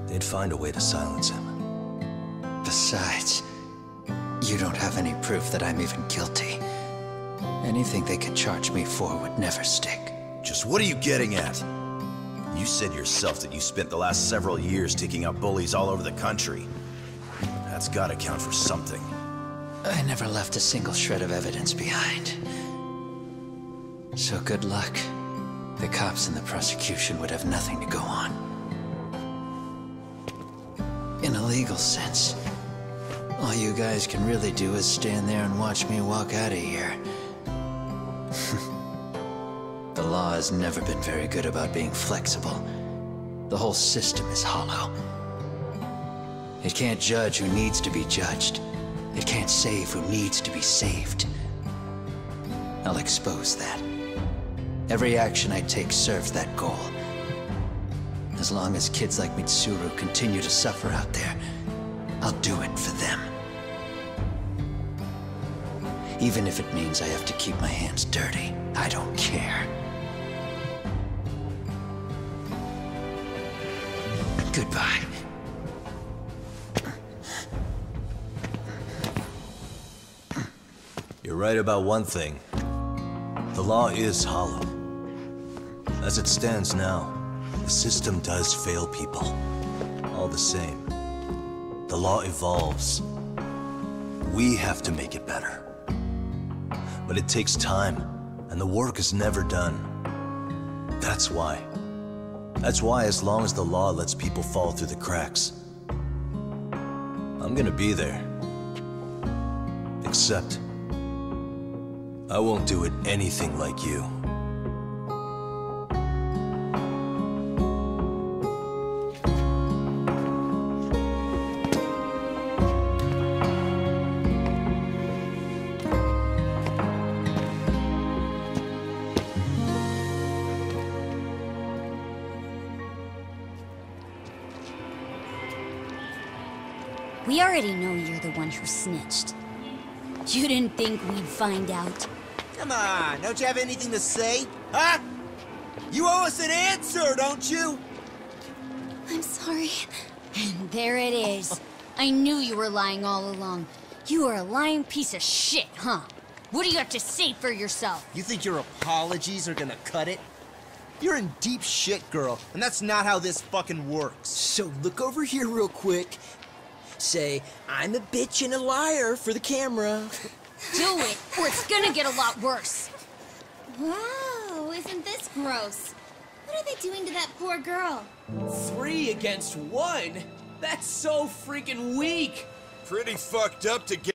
they'd find a way to silence him. Besides, you don't have any proof that I'm even guilty. Anything they could charge me for would never stick. Just what are you getting at? You said yourself that you spent the last several years taking out bullies all over the country. That's gotta count for something. I never left a single shred of evidence behind. So good luck. The cops and the prosecution would have nothing to go on. In a legal sense, all you guys can really do is stand there and watch me walk out of here. the law has never been very good about being flexible. The whole system is hollow. It can't judge who needs to be judged. It can't save who needs to be saved. I'll expose that. Every action I take serves that goal. As long as kids like Mitsuru continue to suffer out there, I'll do it for them. Even if it means I have to keep my hands dirty, I don't care. Goodbye. You're right about one thing. The law is hollow. As it stands now, the system does fail people. All the same, the law evolves. We have to make it better. But it takes time, and the work is never done. That's why. That's why as long as the law lets people fall through the cracks, I'm gonna be there. Except, I won't do it anything like you. We already know you're the one who snitched. You didn't think we'd find out. Come on, don't you have anything to say? Huh? You owe us an answer, don't you? I'm sorry. And there it is. I knew you were lying all along. You are a lying piece of shit, huh? What do you have to say for yourself? You think your apologies are gonna cut it? You're in deep shit, girl, and that's not how this fucking works. So look over here real quick. Say, I'm a bitch and a liar for the camera. Do it, or it's gonna get a lot worse. Wow, isn't this gross? What are they doing to that poor girl? Three against one? That's so freaking weak! Pretty fucked up to get.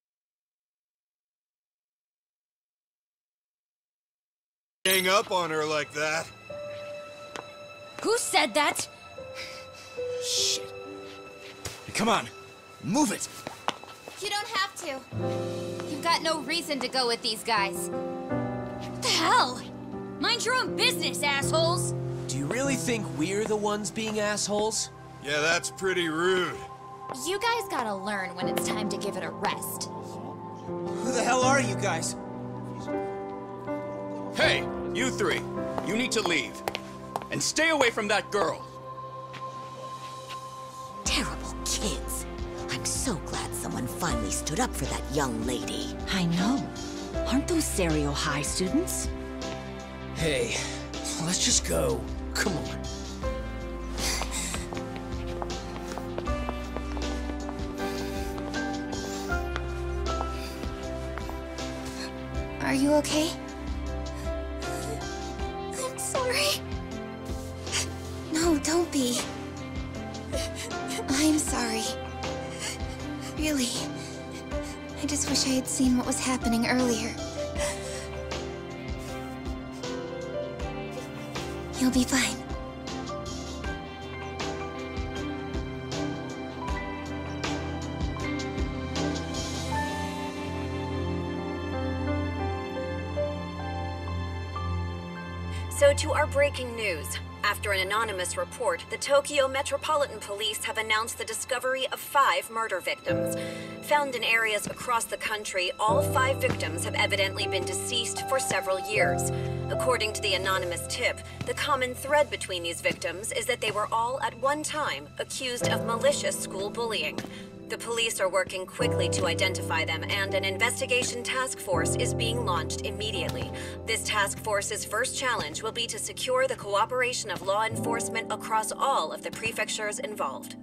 Gang up on her like that. Who said that? Shit. Come on, move it. You don't have to. You've got no reason to go with these guys. What the hell? Mind your own business, assholes! Do you really think we're the ones being assholes? Yeah, that's pretty rude. You guys gotta learn when it's time to give it a rest. Who the hell are you guys? Hey, you three. You need to leave. And stay away from that girl. Terrible kids. I'm so glad someone finally stood up for that young lady. I know. Aren't those Seiryo High students? Hey, let's just go. Come on. Are you okay? I'm sorry. No, don't be. I just wish I had seen what was happening earlier. You'll be fine. So, to our breaking news. After an anonymous report, the Tokyo Metropolitan Police have announced the discovery of five murder victims. Found in areas across the country, all five victims have evidently been deceased for several years. According to the anonymous tip, the common thread between these victims is that they were all at one time accused of malicious school bullying. The police are working quickly to identify them, and an investigation task force is being launched immediately. This task force's first challenge will be to secure the cooperation of law enforcement across all of the prefectures involved.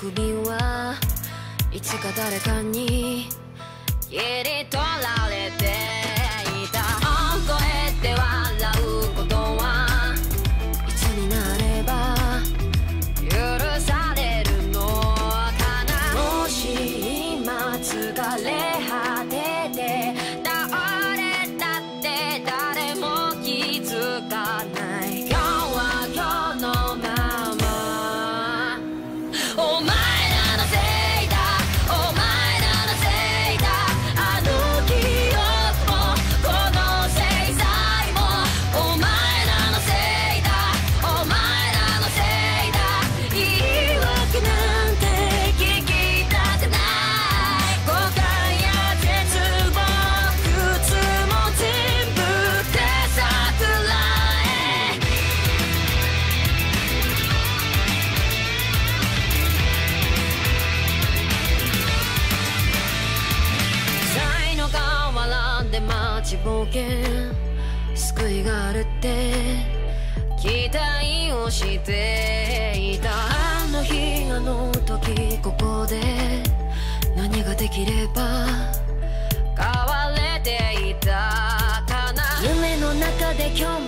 首はいつか誰かに切り取られて。時ここで何ができれば変われていたかな。夢の中で今日も